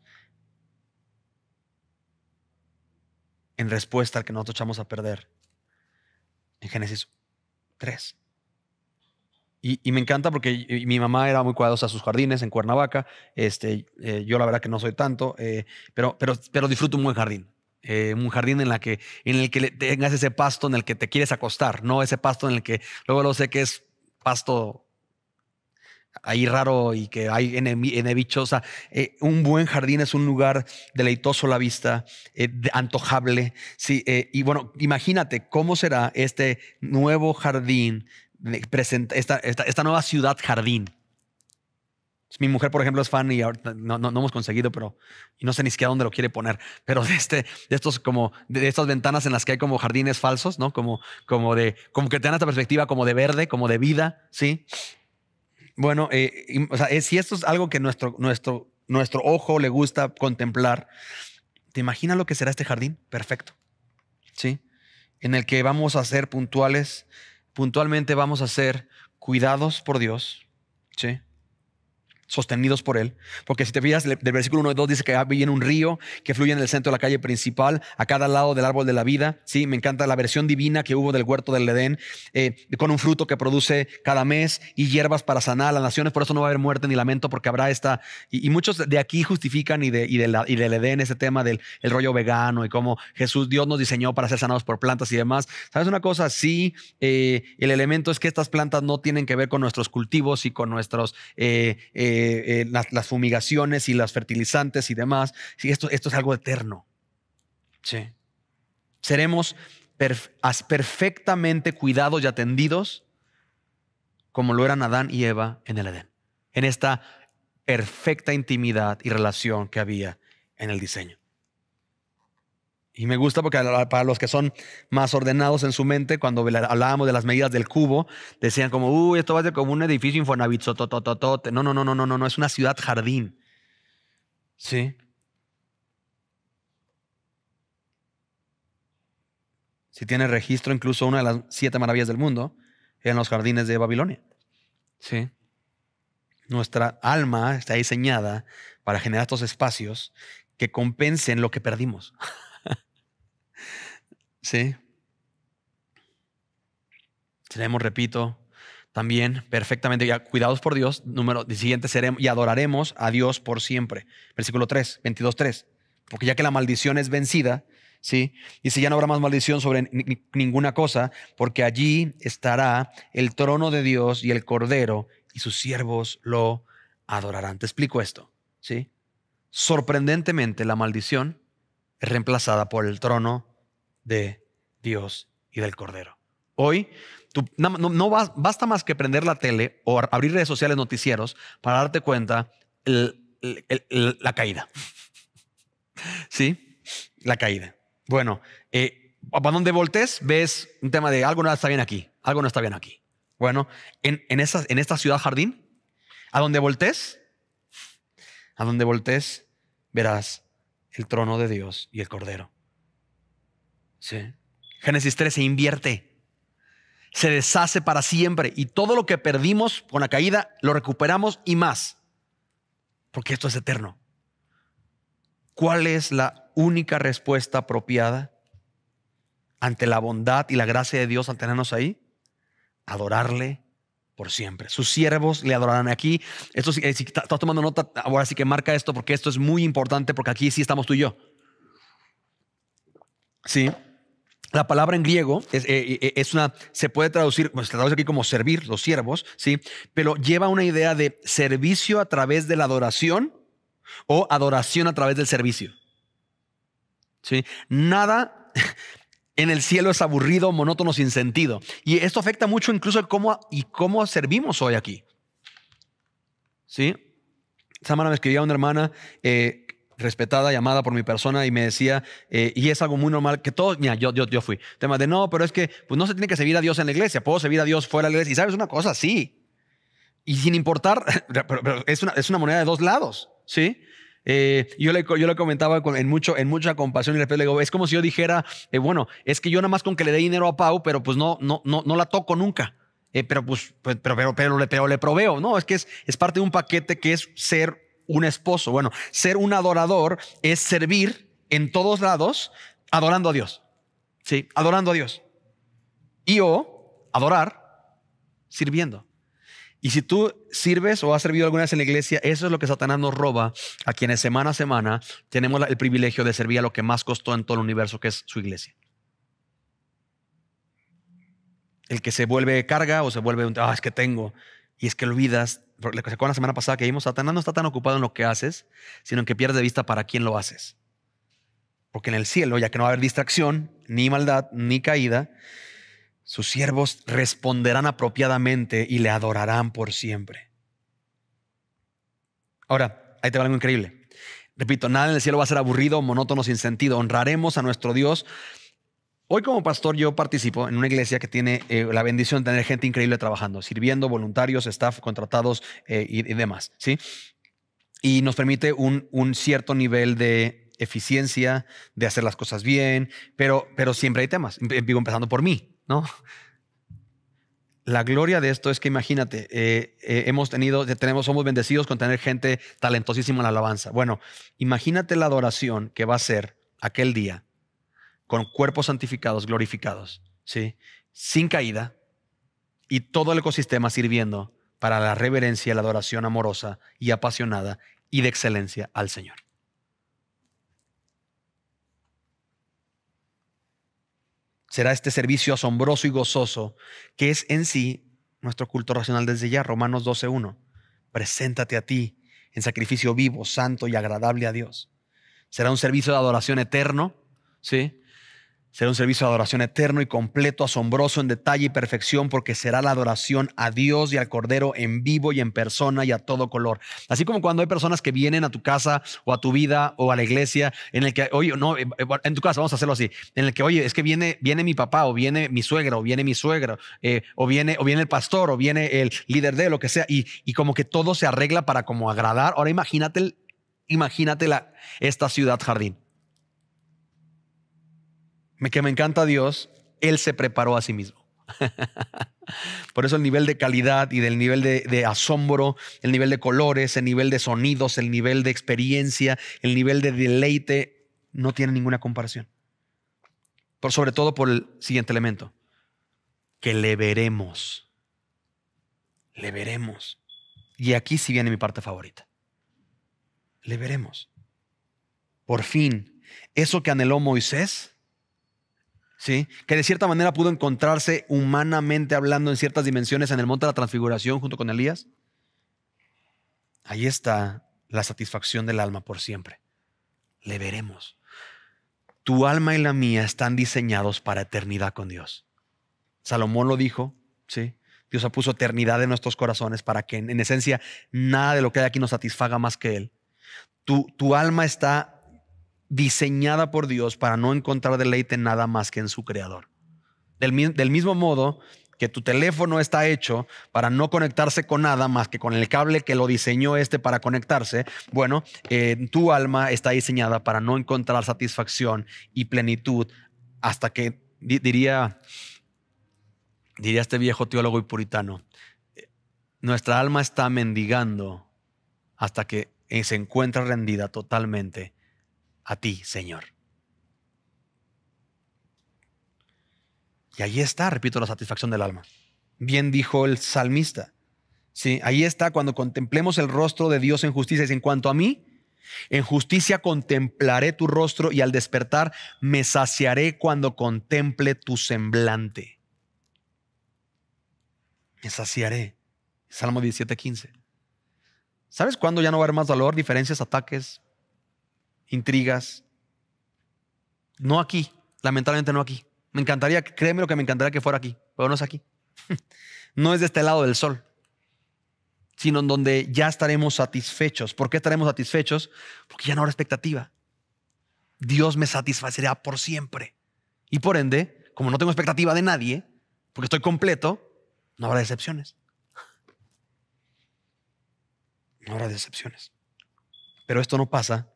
en respuesta al que nosotros echamos a perder en Génesis 3. Y, me encanta porque mi mamá era muy cuidadosa a sus jardines en Cuernavaca. Este, eh, yo la verdad que no soy tanto, eh, pero, pero, pero disfruto un buen jardín. Eh, un jardín en, la que, en el que tengas ese pasto en el que te quieres acostar, no ese pasto en el que luego lo sé que es pasto ahí raro y que hay en bichosa. Eh, un buen jardín es un lugar deleitoso a la vista, antojable. Sí, y bueno, imagínate cómo será este nuevo jardín, esta, esta, nueva ciudad jardín. Mi mujer, por ejemplo, es fan y no, no, hemos conseguido, pero y no sé ni siquiera dónde lo quiere poner. Pero de este, de estos como de estas ventanas en las que hay como jardines falsos, ¿no? Como, como de, como que te dan esta perspectiva como de verde, como de vida, sí. Bueno, eh, si esto es algo que nuestro, nuestro, nuestro ojo le gusta contemplar, ¿te imaginas lo que será este jardín? Perfecto. ¿Sí? En el que vamos a ser puntuales, puntualmente vamos a ser cuidados por Dios. ¿Sí? Sostenidos por él. Porque si te fijas, del versículo 1 y 2 dice que viene un río que fluye en el centro de la calle principal, a cada lado del árbol de la vida. Sí, me encanta la versión divina que hubo del huerto del Edén, eh, con un fruto que produce cada mes y hierbas para sanar a las naciones. Por eso no va a haber muerte ni lamento, porque habrá esta. Y, muchos de aquí justifican y, de, y, de y del Edén ese tema del el rollo vegano y cómo Jesús, Dios nos diseñó para ser sanados por plantas y demás. ¿Sabes una cosa? Sí, eh, el elemento es que estas plantas no tienen que ver con nuestros cultivos y con nuestros. Eh, eh, las, fumigaciones y las fertilizantes y demás. Sí, esto, esto es algo eterno. Sí. Seremos perfectamente cuidados y atendidos como lo eran Adán y Eva en el Edén. En esta perfecta intimidad y relación que había en el diseño. Y me gusta porque para los que son más ordenados en su mente, cuando hablábamos de las medidas del cubo, decían como, uy, esto va a ser como un edificio Infonavit, No, no, no, no, no, no, no, es una ciudad jardín. ¿Sí? Si tiene registro, incluso una de las siete maravillas del mundo, en los jardines de Babilonia. ¿Sí? Nuestra alma está diseñada para generar estos espacios que compensen lo que perdimos. Sí. Seremos, repito, también perfectamente ya cuidados por Dios. Número siguiente seremos y adoraremos a Dios por siempre. Versículo 3, 22, 3. Porque ya que la maldición es vencida, ¿sí? Y si ya no habrá más maldición sobre ninguna cosa, porque allí estará el trono de Dios y el Cordero, y sus siervos lo adorarán. Te explico esto, ¿sí? Sorprendentemente, la maldición es reemplazada por el trono de Dios y del Cordero. Hoy no, basta más que prender la tele o abrir redes sociales, noticieros, para darte cuenta la caída. ¿Sí? La caída. Bueno, eh, para donde voltees ves un tema de algo no está bien aquí, algo no está bien aquí. Bueno, en, en, esa, en esta ciudad jardín, a donde voltees, a donde voltees, verás el trono de Dios y el Cordero. Sí. Génesis 3 se invierte, se deshace para siempre y todo lo que perdimos con la caída lo recuperamos y más, porque esto es eterno. ¿Cuál es la única respuesta apropiada ante la bondad y la gracia de Dios al tenernos ahí? Adorarle por siempre. Sus siervos le adorarán aquí. Esto, si estás tomando nota, ahora sí que marca esto porque esto es muy importante porque aquí sí estamos tú y yo. Sí. La palabra en griego es, eh, eh, es una, se puede traducir, pues, traduce aquí como servir, los siervos, ¿sí? Pero lleva una idea de servicio a través de la adoración o adoración a través del servicio. ¿Sí? Nada en el cielo es aburrido, monótono, sin sentido. Y esto afecta mucho incluso cómo y cómo servimos hoy aquí. ¿Sí? Esa semana me escribía una hermana eh, respetada, llamada por mi persona, y me decía, eh, y es algo muy normal, que todos, mira, yo, yo, yo fui, tema de no, pero es que pues no se tiene que servir a Dios en la iglesia, puedo servir a Dios fuera de la iglesia. Y sabes una cosa, sí. Y sin importar, pero, es, una, es una moneda de dos lados, ¿sí? Eh, yo, le, yo le comentaba en, mucho, en mucha compasión y después le digo, es como si yo dijera, eh, bueno, es que yo nada más con que le dé dinero a Pau, pero pues no, no, no, no la toco nunca. Pero pues, pues, pero, pero, pero, le, pero le proveo. No, es que es, es parte de un paquete que es ser un esposo. Bueno, ser un adorador es servir en todos lados adorando a Dios. Sí, adorando a Dios. Y o adorar sirviendo. Y si tú sirves o has servido alguna vez en la iglesia, eso es lo que Satanás nos roba a quienes semana a semana tenemos el privilegio de servir a lo que más costó en todo el universo, que es su iglesia. El que se vuelve carga o se vuelve un, ah, es que tengo. Y es que olvidas, lo que se la semana pasada que vimos, Satanás no está tan ocupado en lo que haces, sino en que pierdes de vista para quién lo haces. Porque en el cielo, ya que no va a haber distracción, ni maldad, ni caída, sus siervos responderán apropiadamente y le adorarán por siempre. Ahora, ahí te va algo increíble. Repito, nada en el cielo va a ser aburrido, monótono, sin sentido. Honraremos a nuestro Dios. Hoy como pastor yo participo en una iglesia que tiene eh, la bendición de tener gente increíble trabajando, sirviendo, voluntarios, staff, contratados eh, y, demás. ¿sí? Y nos permite un, cierto nivel de eficiencia, de hacer las cosas bien, pero, siempre hay temas. Digo, empezando por mí. ¿no? La gloria de esto es que imagínate, eh, hemos tenido, tenemos, somos bendecidos con tener gente talentosísima en la alabanza. Bueno, imagínate la adoración que va a ser aquel día con cuerpos santificados, glorificados, ¿sí? sin caída y todo el ecosistema sirviendo para la reverencia, la adoración amorosa y apasionada y de excelencia al Señor. será este servicio asombroso y gozoso, que es en sí nuestro culto racional desde ya, Romanos 12.1. Preséntate a ti en sacrificio vivo, santo y agradable a Dios. Será un servicio de adoración eterno, ¿sí? Será un servicio de adoración eterno y completo, asombroso en detalle y perfección, porque será la adoración a Dios y al Cordero en vivo y en persona y a todo color. Así como cuando hay personas que vienen a tu casa o a tu vida o a la iglesia, en el que, oye, no, eh, en tu casa, vamos a hacerlo así, en el que, oye, es que viene, viene mi papá o viene mi suegra o viene mi suegro eh, o, viene, o viene el pastor o viene el líder de lo que sea, y, y como que todo se arregla para como agradar. Ahora imagínate, imagínate la, esta ciudad jardín que me encanta Dios, Él se preparó a sí mismo. Por eso el nivel de calidad y del nivel de, asombro, el nivel de colores, el nivel de sonidos, el nivel de experiencia, el nivel de deleite, no tiene ninguna comparación. Por sobre todo por el siguiente elemento, que le veremos. Le veremos. Y aquí sí viene mi parte favorita. Le veremos. Por fin, eso que anheló Moisés, ¿sí? que de cierta manera pudo encontrarse humanamente hablando en ciertas dimensiones en el monte de la transfiguración junto con Elías. Ahí está la satisfacción del alma por siempre. Le veremos. Tu alma y la mía están diseñados para eternidad con Dios. Salomón lo dijo, ¿sí? Dios puso eternidad en nuestros corazones para que en, esencia nada de lo que hay aquí nos satisfaga más que Él. Tu, tu alma está diseñada por Dios para no encontrar deleite en nada más que en su creador. Del, mismo modo que tu teléfono está hecho para no conectarse con nada más que con el cable que lo diseñó este para conectarse, bueno, eh, tu alma está diseñada para no encontrar satisfacción y plenitud hasta que, diría, diría este viejo teólogo y puritano, nuestra alma está mendigando hasta que se encuentra rendida totalmente a ti, Señor. Y ahí está, repito, la satisfacción del alma. Bien dijo el salmista. Sí, ahí está cuando contemplemos el rostro de Dios en justicia. en cuanto a mí, en justicia contemplaré tu rostro y al despertar me saciaré cuando contemple tu semblante. Me saciaré. Salmo 17:15. ¿Sabes cuándo ya no va a haber más dolor, diferencias, ataques, intrigas? No aquí, lamentablemente no aquí. Me encantaría, créeme lo que me encantaría que fuera aquí, pero no es aquí. No es de este lado del sol, sino en donde ya estaremos satisfechos. ¿Por qué estaremos satisfechos? Porque ya no habrá expectativa. Dios me satisfacerá por siempre. Y por ende, como no tengo expectativa de nadie, porque estoy completo, no habrá decepciones. No habrá decepciones. Pero esto no pasa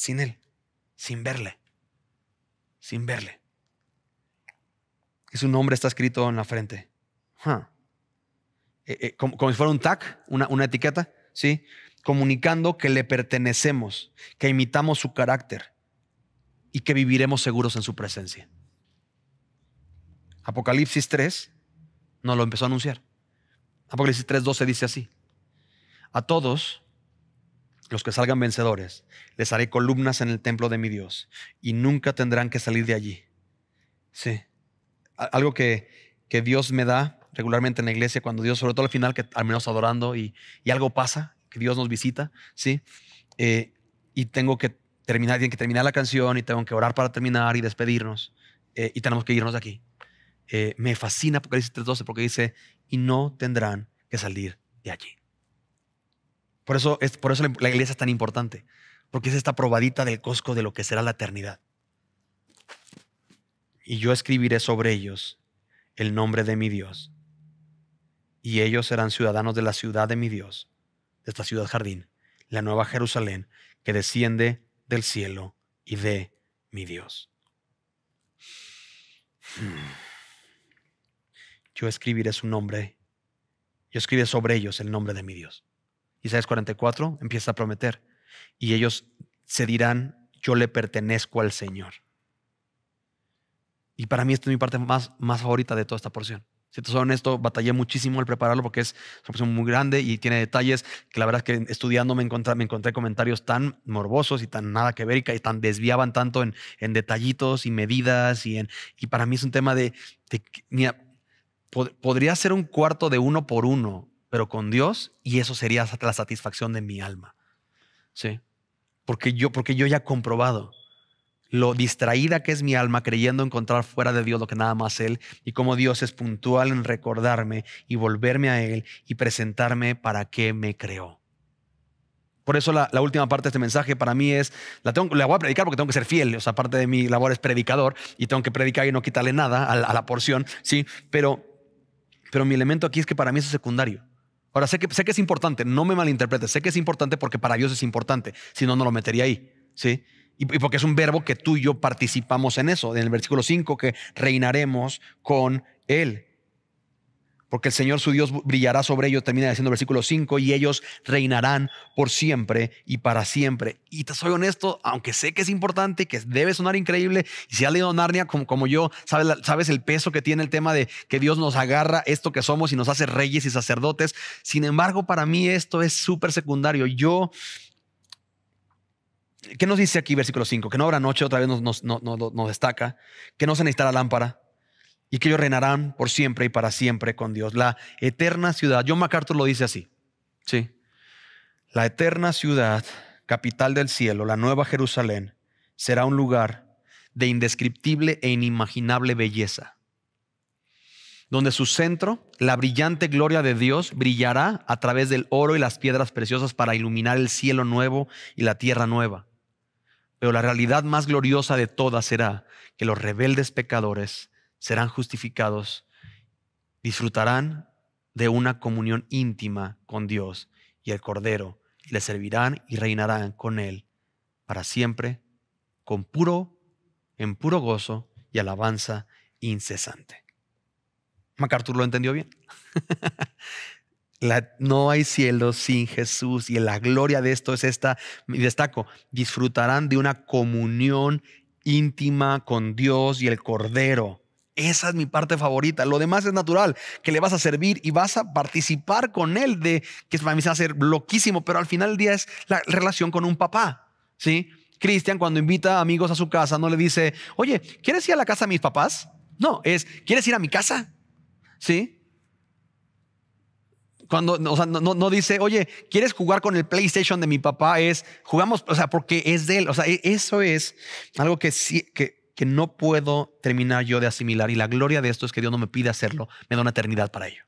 sin Él, sin verle, sin verle y su nombre está escrito en la frente. Eh, eh, como, si fuera un tag, una, una etiqueta, ¿sí? Comunicando que le pertenecemos, que imitamos su carácter y que viviremos seguros en su presencia. Apocalipsis 3 nos lo empezó a anunciar. Apocalipsis 3:12 dice así: A todos los que salgan vencedores, les haré columnas en el templo de mi Dios y nunca tendrán que salir de allí. Sí algo que, Dios me da regularmente en la iglesia, cuando Dios, sobre todo al final, que al menos adorando y, algo pasa, que Dios nos visita, ¿sí? Eh, y tengo que terminar, tienen que terminar la canción y tengo que orar para terminar y despedirnos eh, y tenemos que irnos de aquí. Eh, me fascina Apocalipsis 3.12 porque dice, y no tendrán que salir de allí. Por eso, es, por eso la iglesia es tan importante, porque es esta probadita del cosco de lo que será la eternidad y yo escribiré sobre ellos el nombre de mi Dios. Y ellos serán ciudadanos de la ciudad de mi Dios, de esta ciudad jardín, la nueva Jerusalén, que desciende del cielo y de mi Dios. Hmm. Yo escribiré su nombre, yo escribiré sobre ellos el nombre de mi Dios. Isaías 44 empieza a prometer, y ellos se dirán, yo le pertenezco al Señor. Y para mí esta es mi parte más, más favorita de toda esta porción. Si te soy honesto, batallé muchísimo al prepararlo porque es una porción muy grande y tiene detalles que la verdad es que estudiando me encontré, me encontré comentarios tan morbosos y tan nada que ver y, tan desviaban tanto en, en detallitos y medidas y, en, y para mí es un tema de, podría ser un cuarto de uno por uno, pero con Dios y eso sería la satisfacción de mi alma. Sí. Porque yo, porque yo ya he comprobado lo distraída que es mi alma creyendo encontrar fuera de Dios lo que nada más Él y cómo Dios es puntual en recordarme y volverme a Él y presentarme para qué me creó. Por eso la, última parte de este mensaje para mí es, la, tengo, la voy a predicar porque tengo que ser fiel, o sea, parte de mi labor es predicador y tengo que predicar y no quitarle nada a, la porción, ¿sí? Pero, pero mi elemento aquí es que para mí es secundario. Ahora, sé que, sé que es importante, no me malinterpretes, sé que es importante porque para Dios es importante, si no, no lo metería ahí, ¿sí? Y porque es un verbo que tú y yo participamos en eso. En el versículo 5, que reinaremos con Él. Porque el Señor su Dios brillará sobre ellos, termina diciendo el versículo 5, y ellos reinarán por siempre y para siempre. Y te soy honesto, aunque sé que es importante y que debe sonar increíble, y si has leído Narnia como, como yo, sabes, sabes el peso que tiene el tema de que Dios nos agarra esto que somos y nos hace reyes y sacerdotes. Sin embargo, para mí esto es súper secundario. Yo ¿Qué nos dice aquí versículo 5? Que no habrá noche, otra vez nos, nos, destaca, que no se necesitará lámpara y que ellos reinarán por siempre y para siempre con Dios. La eterna ciudad, John MacArthur lo dice así, ¿sí? La eterna ciudad, capital del cielo, la nueva Jerusalén, será un lugar de indescriptible e inimaginable belleza, donde su centro, la brillante gloria de Dios, brillará a través del oro y las piedras preciosas para iluminar el cielo nuevo y la tierra nueva pero la realidad más gloriosa de todas será que los rebeldes pecadores serán justificados disfrutarán de una comunión íntima con Dios y el Cordero, le servirán y reinarán con Él para siempre, con puro, en puro gozo y alabanza incesante. MacArthur lo entendió bien. no hay cielo sin Jesús y la gloria de esto es esta, destaco, disfrutarán de una comunión íntima con Dios y el Cordero. Esa es mi parte favorita. Lo demás es natural, que le vas a servir y vas a participar con él, de que para mí se va a ser loquísimo, pero al final del día es la relación con un papá. ¿sí? Cristian cuando invita amigos a su casa no le dice, oye, ¿quieres ir a la casa de mis papás? No, es, ¿quieres ir a mi casa? ¿Sí? Cuando, o sea, no, no, dice, oye, ¿quieres jugar con el PlayStation de mi papá? Es, jugamos, o sea, porque es de él. O sea, e, eso es algo que sí, que, que no puedo terminar yo de asimilar. Y la gloria de esto es que Dios no me pide hacerlo, me da una eternidad para ello.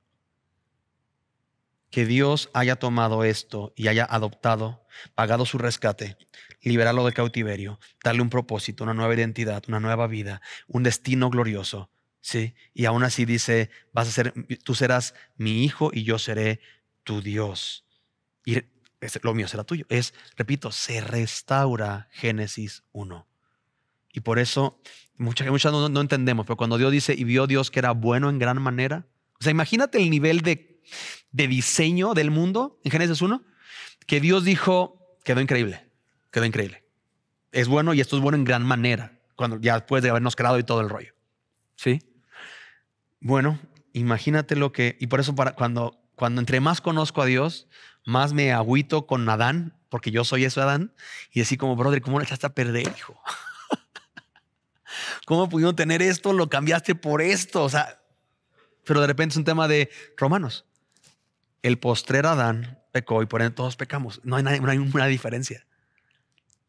Que Dios haya tomado esto y haya adoptado, pagado su rescate, liberarlo del cautiverio, darle un propósito, una nueva identidad, una nueva vida, un destino glorioso ¿sí? Y aún así dice, vas a ser, tú serás mi hijo y yo seré tu Dios. Y lo mío será tuyo. Es, repito, se restaura Génesis 1. Y por eso muchas, muchas no, entendemos, pero cuando Dios dice, y vio Dios que era bueno en gran manera, o sea, imagínate el nivel de, de diseño del mundo en Génesis 1, que Dios dijo, quedó increíble, quedó increíble. Es bueno y esto es bueno en gran manera, cuando ya después de habernos creado y todo el rollo. ¿Sí? Bueno, imagínate lo que, y por eso para, cuando, cuando entre más conozco a Dios, más me agüito con Adán, porque yo soy eso Adán, y decir como, brother, ¿cómo le echaste a perder, hijo? ¿Cómo pudieron tener esto? Lo cambiaste por esto, o sea, pero de repente es un tema de romanos. El postrer Adán pecó y por ende todos pecamos. No hay, no hay una diferencia.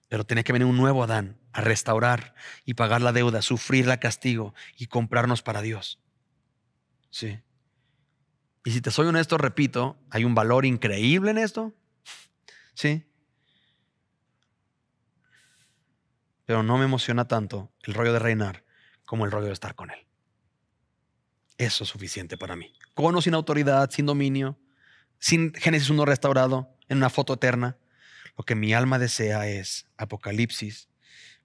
Pero tiene que venir un nuevo Adán a restaurar y pagar la deuda, sufrir la castigo y comprarnos para Dios. Sí. Y si te soy honesto, repito, hay un valor increíble en esto. Sí. Pero no me emociona tanto el rollo de reinar como el rollo de estar con Él. Eso es suficiente para mí. Con o sin autoridad, sin dominio, sin Génesis 1 restaurado, en una foto eterna. Lo que mi alma desea es Apocalipsis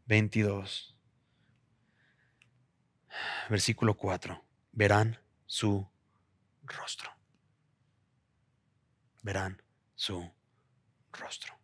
22, versículo 4. Verán su rostro. Verán su rostro.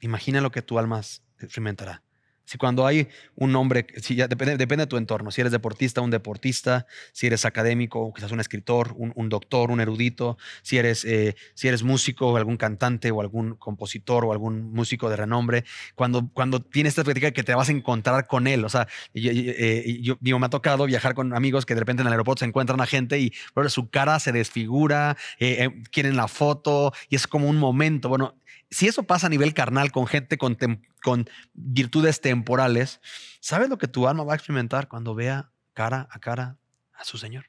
Imagina lo que tu alma experimentará. Si cuando hay un hombre, si depende, depende, de tu entorno, si eres deportista, un deportista, si eres académico, quizás un escritor, un, doctor, un erudito, si eres, eh, si eres músico, algún cantante o algún compositor o algún músico de renombre, cuando, cuando tienes esta práctica que te vas a encontrar con él, o sea, eh, yo, me ha tocado viajar con amigos que de repente en el aeropuerto se encuentran a gente y su cara se desfigura, eh, quieren la foto y es como un momento, bueno, si eso pasa a nivel carnal con gente con, virtudes temporales, ¿sabes lo que tu alma va a experimentar cuando vea cara a cara a su Señor?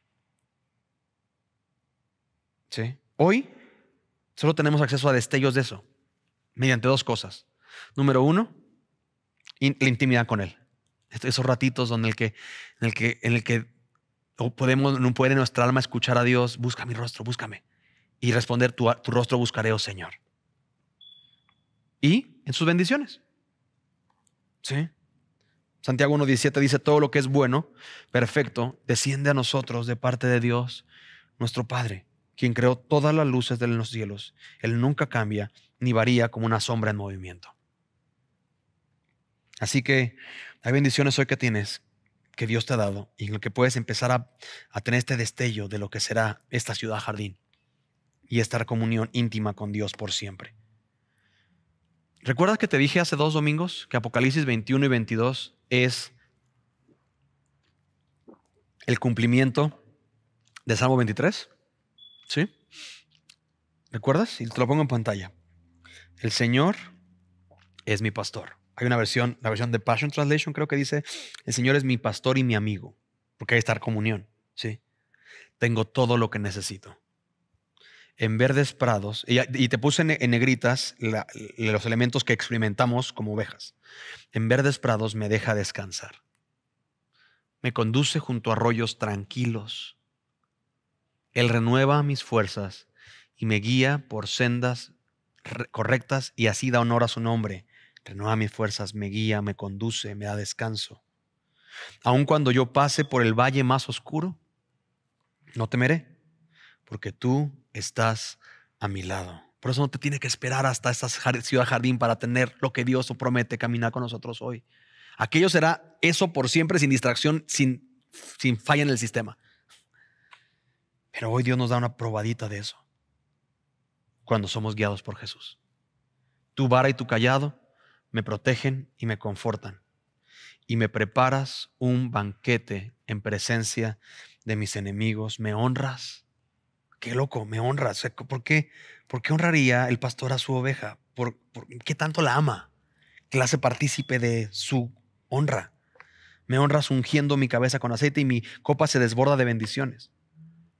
¿Sí? Hoy solo tenemos acceso a destellos de eso, mediante dos cosas. Número uno, la intimidad con Él. Esos ratitos el que, en el que, en el que podemos, no puede nuestra alma escuchar a Dios, busca mi rostro, búscame. Y responder, tu rostro buscaré, oh Señor y en sus bendiciones. ¿Sí? Santiago 1.17 dice, todo lo que es bueno, perfecto, desciende a nosotros de parte de Dios, nuestro Padre, quien creó todas las luces de los cielos. Él nunca cambia ni varía como una sombra en movimiento. Así que hay bendiciones hoy que tienes, que Dios te ha dado, y en el que puedes empezar a, a tener este destello de lo que será esta ciudad jardín y estar comunión íntima con Dios por siempre. ¿Recuerdas que te dije hace dos domingos que Apocalipsis 21 y 22 es el cumplimiento de Salmo 23? ¿Sí? ¿Recuerdas? Y te lo pongo en pantalla. El Señor es mi pastor. Hay una versión, la versión de Passion Translation creo que dice, el Señor es mi pastor y mi amigo, porque hay estar comunión, ¿sí? Tengo todo lo que necesito en verdes prados, y, te puse en, negritas los elementos que experimentamos como ovejas. En verdes prados me deja descansar. Me conduce junto a arroyos tranquilos. Él renueva mis fuerzas y me guía por sendas correctas y así da honor a su nombre. Renueva mis fuerzas, me guía, me conduce, me da descanso. Aun cuando yo pase por el valle más oscuro, no temeré, porque tú estás a mi lado. Por eso no te tiene que esperar hasta esta ciudad jardín para tener lo que Dios promete caminar con nosotros hoy. Aquello será eso por siempre, sin distracción, sin, sin falla en el sistema. Pero hoy Dios nos da una probadita de eso cuando somos guiados por Jesús. Tu vara y tu callado me protegen y me confortan. Y me preparas un banquete en presencia de mis enemigos. Me honras. Qué loco, me honras. ¿Por qué, ¿Por qué honraría el pastor a su oveja? ¿Por, qué tanto la ama? Que la hace partícipe de su honra. Me honras ungiendo mi cabeza con aceite y mi copa se desborda de bendiciones.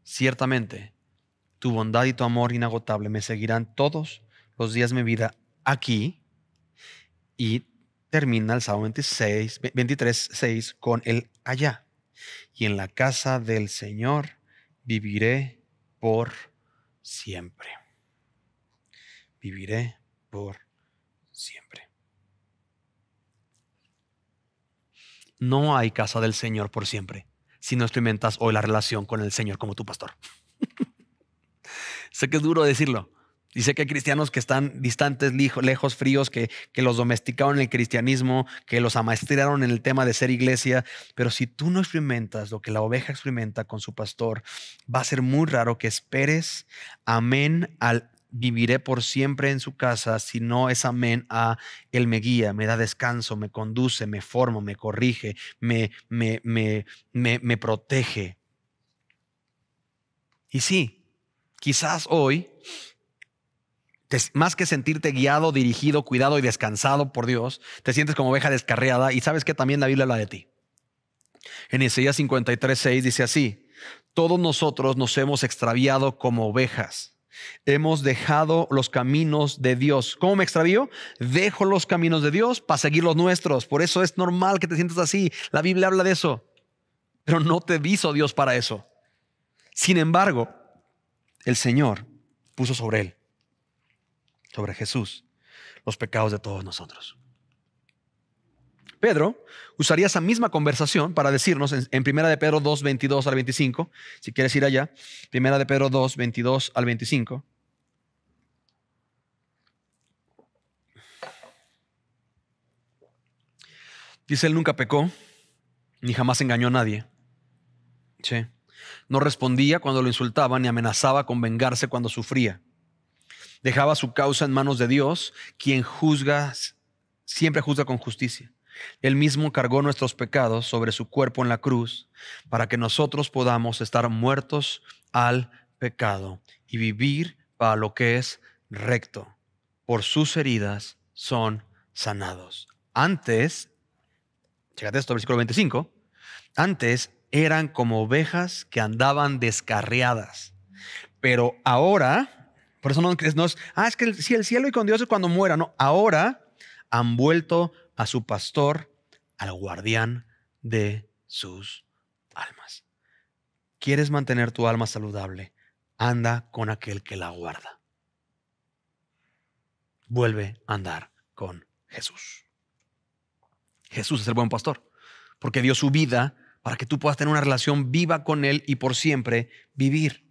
Ciertamente, tu bondad y tu amor inagotable me seguirán todos los días de mi vida aquí. Y termina el Salmo 26, 23, 6 con el allá. Y en la casa del Señor viviré por siempre. Viviré por siempre. No hay casa del Señor por siempre si no experimentas hoy la relación con el Señor como tu pastor. Sé que es duro decirlo. Sé que hay cristianos que están distantes, lejos, fríos, que, que los domesticaron en el cristianismo, que los amaestraron en el tema de ser iglesia. Pero si tú no experimentas lo que la oveja experimenta con su pastor, va a ser muy raro que esperes amén al viviré por siempre en su casa, si no es amén a Él me guía, me da descanso, me conduce, me forma, me corrige, me, me, me, me protege. Y sí, Quizás hoy, más que sentirte guiado, dirigido, cuidado y descansado por Dios, te sientes como oveja descarriada y sabes que también la Biblia habla de ti. En Isaías 53, 6 dice así, todos nosotros nos hemos extraviado como ovejas. Hemos dejado los caminos de Dios. ¿Cómo me extravío? Dejo los caminos de Dios para seguir los nuestros. Por eso es normal que te sientas así. La Biblia habla de eso. Pero no te hizo Dios para eso. Sin embargo, el Señor puso sobre él, sobre Jesús, los pecados de todos nosotros. Pedro usaría esa misma conversación para decirnos en, en Primera de Pedro 2, 22 al 25, si quieres ir allá, Primera de Pedro 2, 22 al 25. Dice, él nunca pecó, ni jamás engañó a nadie. No respondía cuando lo insultaban ni amenazaba con vengarse cuando sufría. Dejaba su causa en manos de Dios, quien juzga, siempre juzga con justicia. Él mismo cargó nuestros pecados sobre su cuerpo en la cruz para que nosotros podamos estar muertos al pecado y vivir para lo que es recto. Por sus heridas son sanados. Antes, fíjate esto, versículo 25, antes eran como ovejas que andaban descarriadas. Pero ahora, por eso no, no es, ah, es que si el cielo y con Dios es cuando muera, no, ahora han vuelto a su pastor, al guardián de sus almas. ¿Quieres mantener tu alma saludable? Anda con aquel que la guarda. Vuelve a andar con Jesús. Jesús es el buen pastor, porque dio su vida para que tú puedas tener una relación viva con Él y por siempre vivir.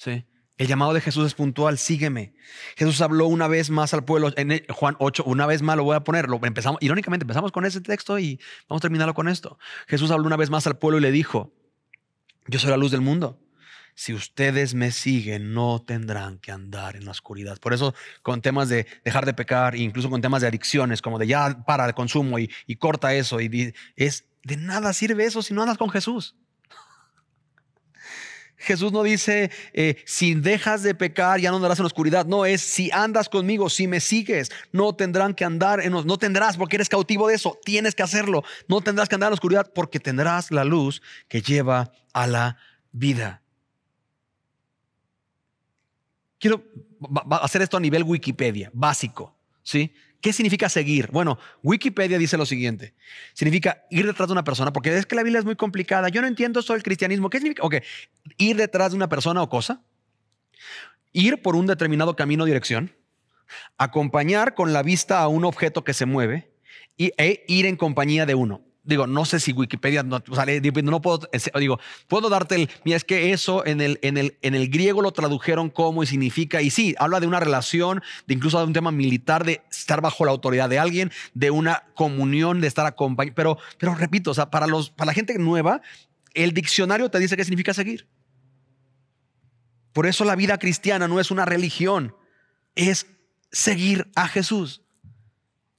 ¿Sí? El llamado de Jesús es puntual, sígueme. Jesús habló una vez más al pueblo, en Juan 8, una vez más lo voy a poner, empezamos, irónicamente empezamos con ese texto y vamos a terminarlo con esto. Jesús habló una vez más al pueblo y le dijo, yo soy la luz del mundo si ustedes me siguen, no tendrán que andar en la oscuridad. Por eso, con temas de dejar de pecar, incluso con temas de adicciones, como de ya para el consumo y, corta eso, y es de nada sirve eso si no andas con Jesús. Jesús no dice, eh, si dejas de pecar ya no andarás en la oscuridad. No, es si andas conmigo, si me sigues, no tendrán que andar en no tendrás porque eres cautivo de eso, tienes que hacerlo. No tendrás que andar en la oscuridad porque tendrás la luz que lleva a la vida. Quiero hacer esto a nivel Wikipedia, básico. ¿sí? ¿Qué significa seguir? Bueno, Wikipedia dice lo siguiente. Significa ir detrás de una persona, porque es que la Biblia es muy complicada. Yo no entiendo eso del cristianismo. ¿Qué significa? Ok, ir detrás de una persona o cosa. Ir por un determinado camino o dirección. Acompañar con la vista a un objeto que se mueve e ir en compañía de uno digo, no sé si Wikipedia no, no puedo, digo, puedo darte el, mira, es que eso en el, en, el, en el griego lo tradujeron como y significa, y sí, habla de una relación, de incluso de un tema militar, de estar bajo la autoridad de alguien, de una comunión, de estar acompañado, pero, pero repito, o sea, para, los, para la gente nueva, el diccionario te dice qué significa seguir. Por eso la vida cristiana no es una religión, es seguir a Jesús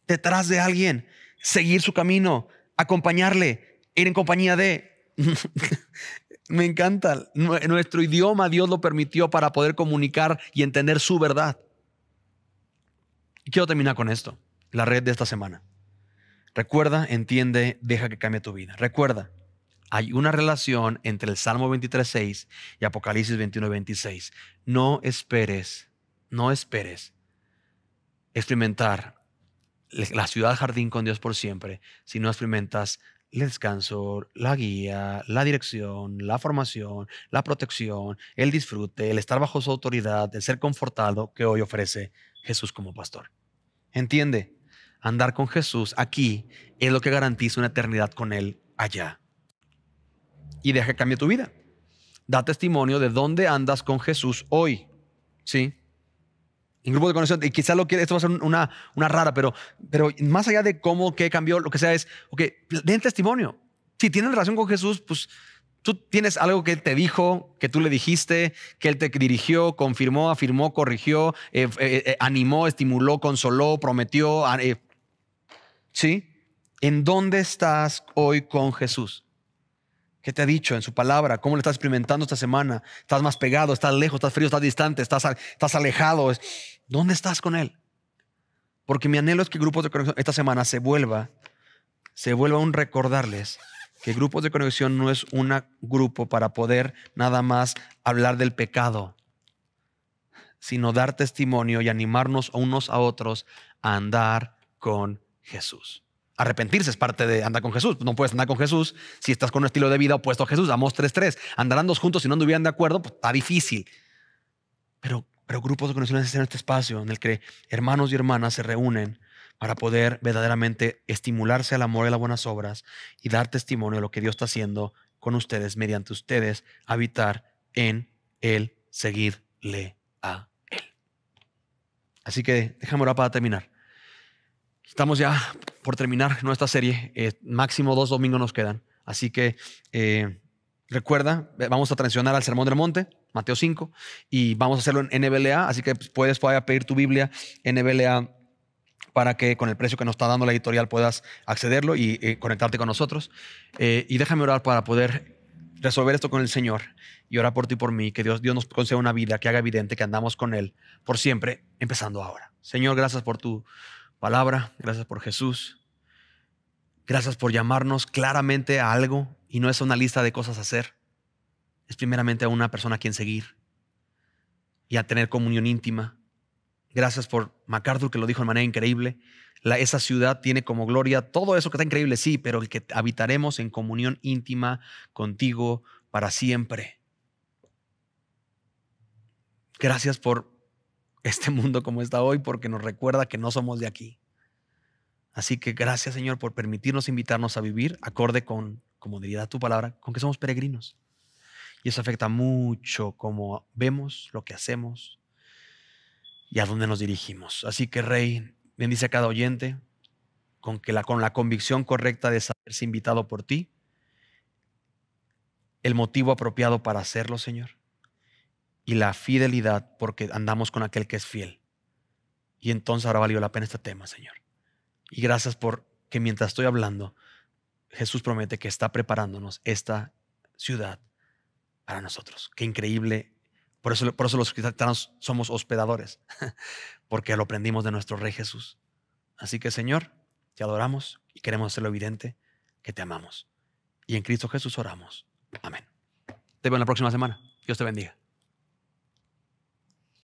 detrás de alguien, seguir su camino, acompañarle, ir en compañía de... Me encanta. Nuestro idioma Dios lo permitió para poder comunicar y entender su verdad. Quiero terminar con esto, la red de esta semana. Recuerda, entiende, deja que cambie tu vida. Recuerda, hay una relación entre el Salmo 23.6 y Apocalipsis 21.26. No esperes, no esperes experimentar la ciudad jardín con Dios por siempre si no experimentas el descanso, la guía, la dirección, la formación, la protección, el disfrute, el estar bajo su autoridad, el ser confortado que hoy ofrece Jesús como pastor. Entiende, andar con Jesús aquí es lo que garantiza una eternidad con Él allá. Y deja que cambie tu vida. Da testimonio de dónde andas con Jesús hoy. ¿Sí? En grupo de conexión, y quizás lo esto va a ser una, una rara, pero, pero más allá de cómo, qué cambió, lo que sea, es, ok, den testimonio. Si tienen relación con Jesús, pues tú tienes algo que te dijo, que tú le dijiste, que Él te dirigió, confirmó, afirmó, corrigió, eh, eh, eh, animó, estimuló, consoló, prometió. ¿Sí? ¿En dónde estás hoy con Jesús? ¿Qué te ha dicho en su palabra? ¿Cómo le estás experimentando esta semana? ¿Estás más pegado? ¿Estás lejos? ¿Estás frío? ¿Estás distante? ¿Estás, estás alejado? ¿Dónde estás con Él? Porque mi anhelo es que grupos de conexión esta semana se vuelva, se vuelva un recordarles que grupos de conexión no es un grupo para poder nada más hablar del pecado, sino dar testimonio y animarnos unos a otros a andar con Jesús. Arrepentirse es parte de andar con Jesús. No puedes andar con Jesús si estás con un estilo de vida opuesto a Jesús. Amos 3.3. Andarán dos juntos si no anduvieran de acuerdo, pues está difícil. Pero, pero grupos de conexión en este espacio en el que hermanos y hermanas se reúnen para poder verdaderamente estimularse al amor y las buenas obras y dar testimonio de lo que Dios está haciendo con ustedes, mediante ustedes, habitar en Él, seguirle a Él. Así que déjame orar para terminar. Estamos ya por terminar nuestra serie. Eh, máximo dos domingos nos quedan. Así que eh, recuerda, vamos a transicionar al Sermón del Monte, Mateo 5, y vamos a hacerlo en NBLA. Así que puedes, puedes pedir tu Biblia NBLA para que con el precio que nos está dando la editorial puedas accederlo y eh, conectarte con nosotros. y déjame orar para poder resolver esto con el Señor y orar por ti y por mí, que Dios, Dios nos conceda una vida que haga evidente que andamos con Él por siempre, empezando ahora. Señor, gracias por tu palabra, gracias por Jesús. Gracias por llamarnos claramente a algo y no es una lista de cosas a hacer. Es primeramente a una persona a quien seguir y a tener comunión íntima. Gracias por MacArthur que lo dijo de manera increíble. La, esa ciudad tiene como gloria todo eso que está increíble, sí, pero el que habitaremos en comunión íntima contigo para siempre. Gracias por este mundo como está hoy porque nos recuerda que no somos de aquí. Así que gracias Señor por permitirnos invitarnos a vivir acorde con, como diría tu palabra, con que somos peregrinos. Y eso afecta mucho cómo vemos, lo que hacemos y a dónde nos dirigimos. Así que Rey, bendice a cada oyente con, que la, con la convicción correcta de saberse invitado por ti, el motivo apropiado para hacerlo, Señor y la fidelidad porque andamos con aquel que es fiel. Y entonces ahora valió la pena este tema, Señor. Y gracias por que mientras estoy hablando, Jesús promete que está preparándonos esta ciudad para nosotros. Qué increíble. Por eso, por eso los cristianos somos hospedadores, porque lo aprendimos de nuestro Rey Jesús. Así que, Señor, te adoramos y queremos hacerlo evidente que te amamos. Y en Cristo Jesús oramos. Amén. Te veo en la próxima semana. Dios te bendiga.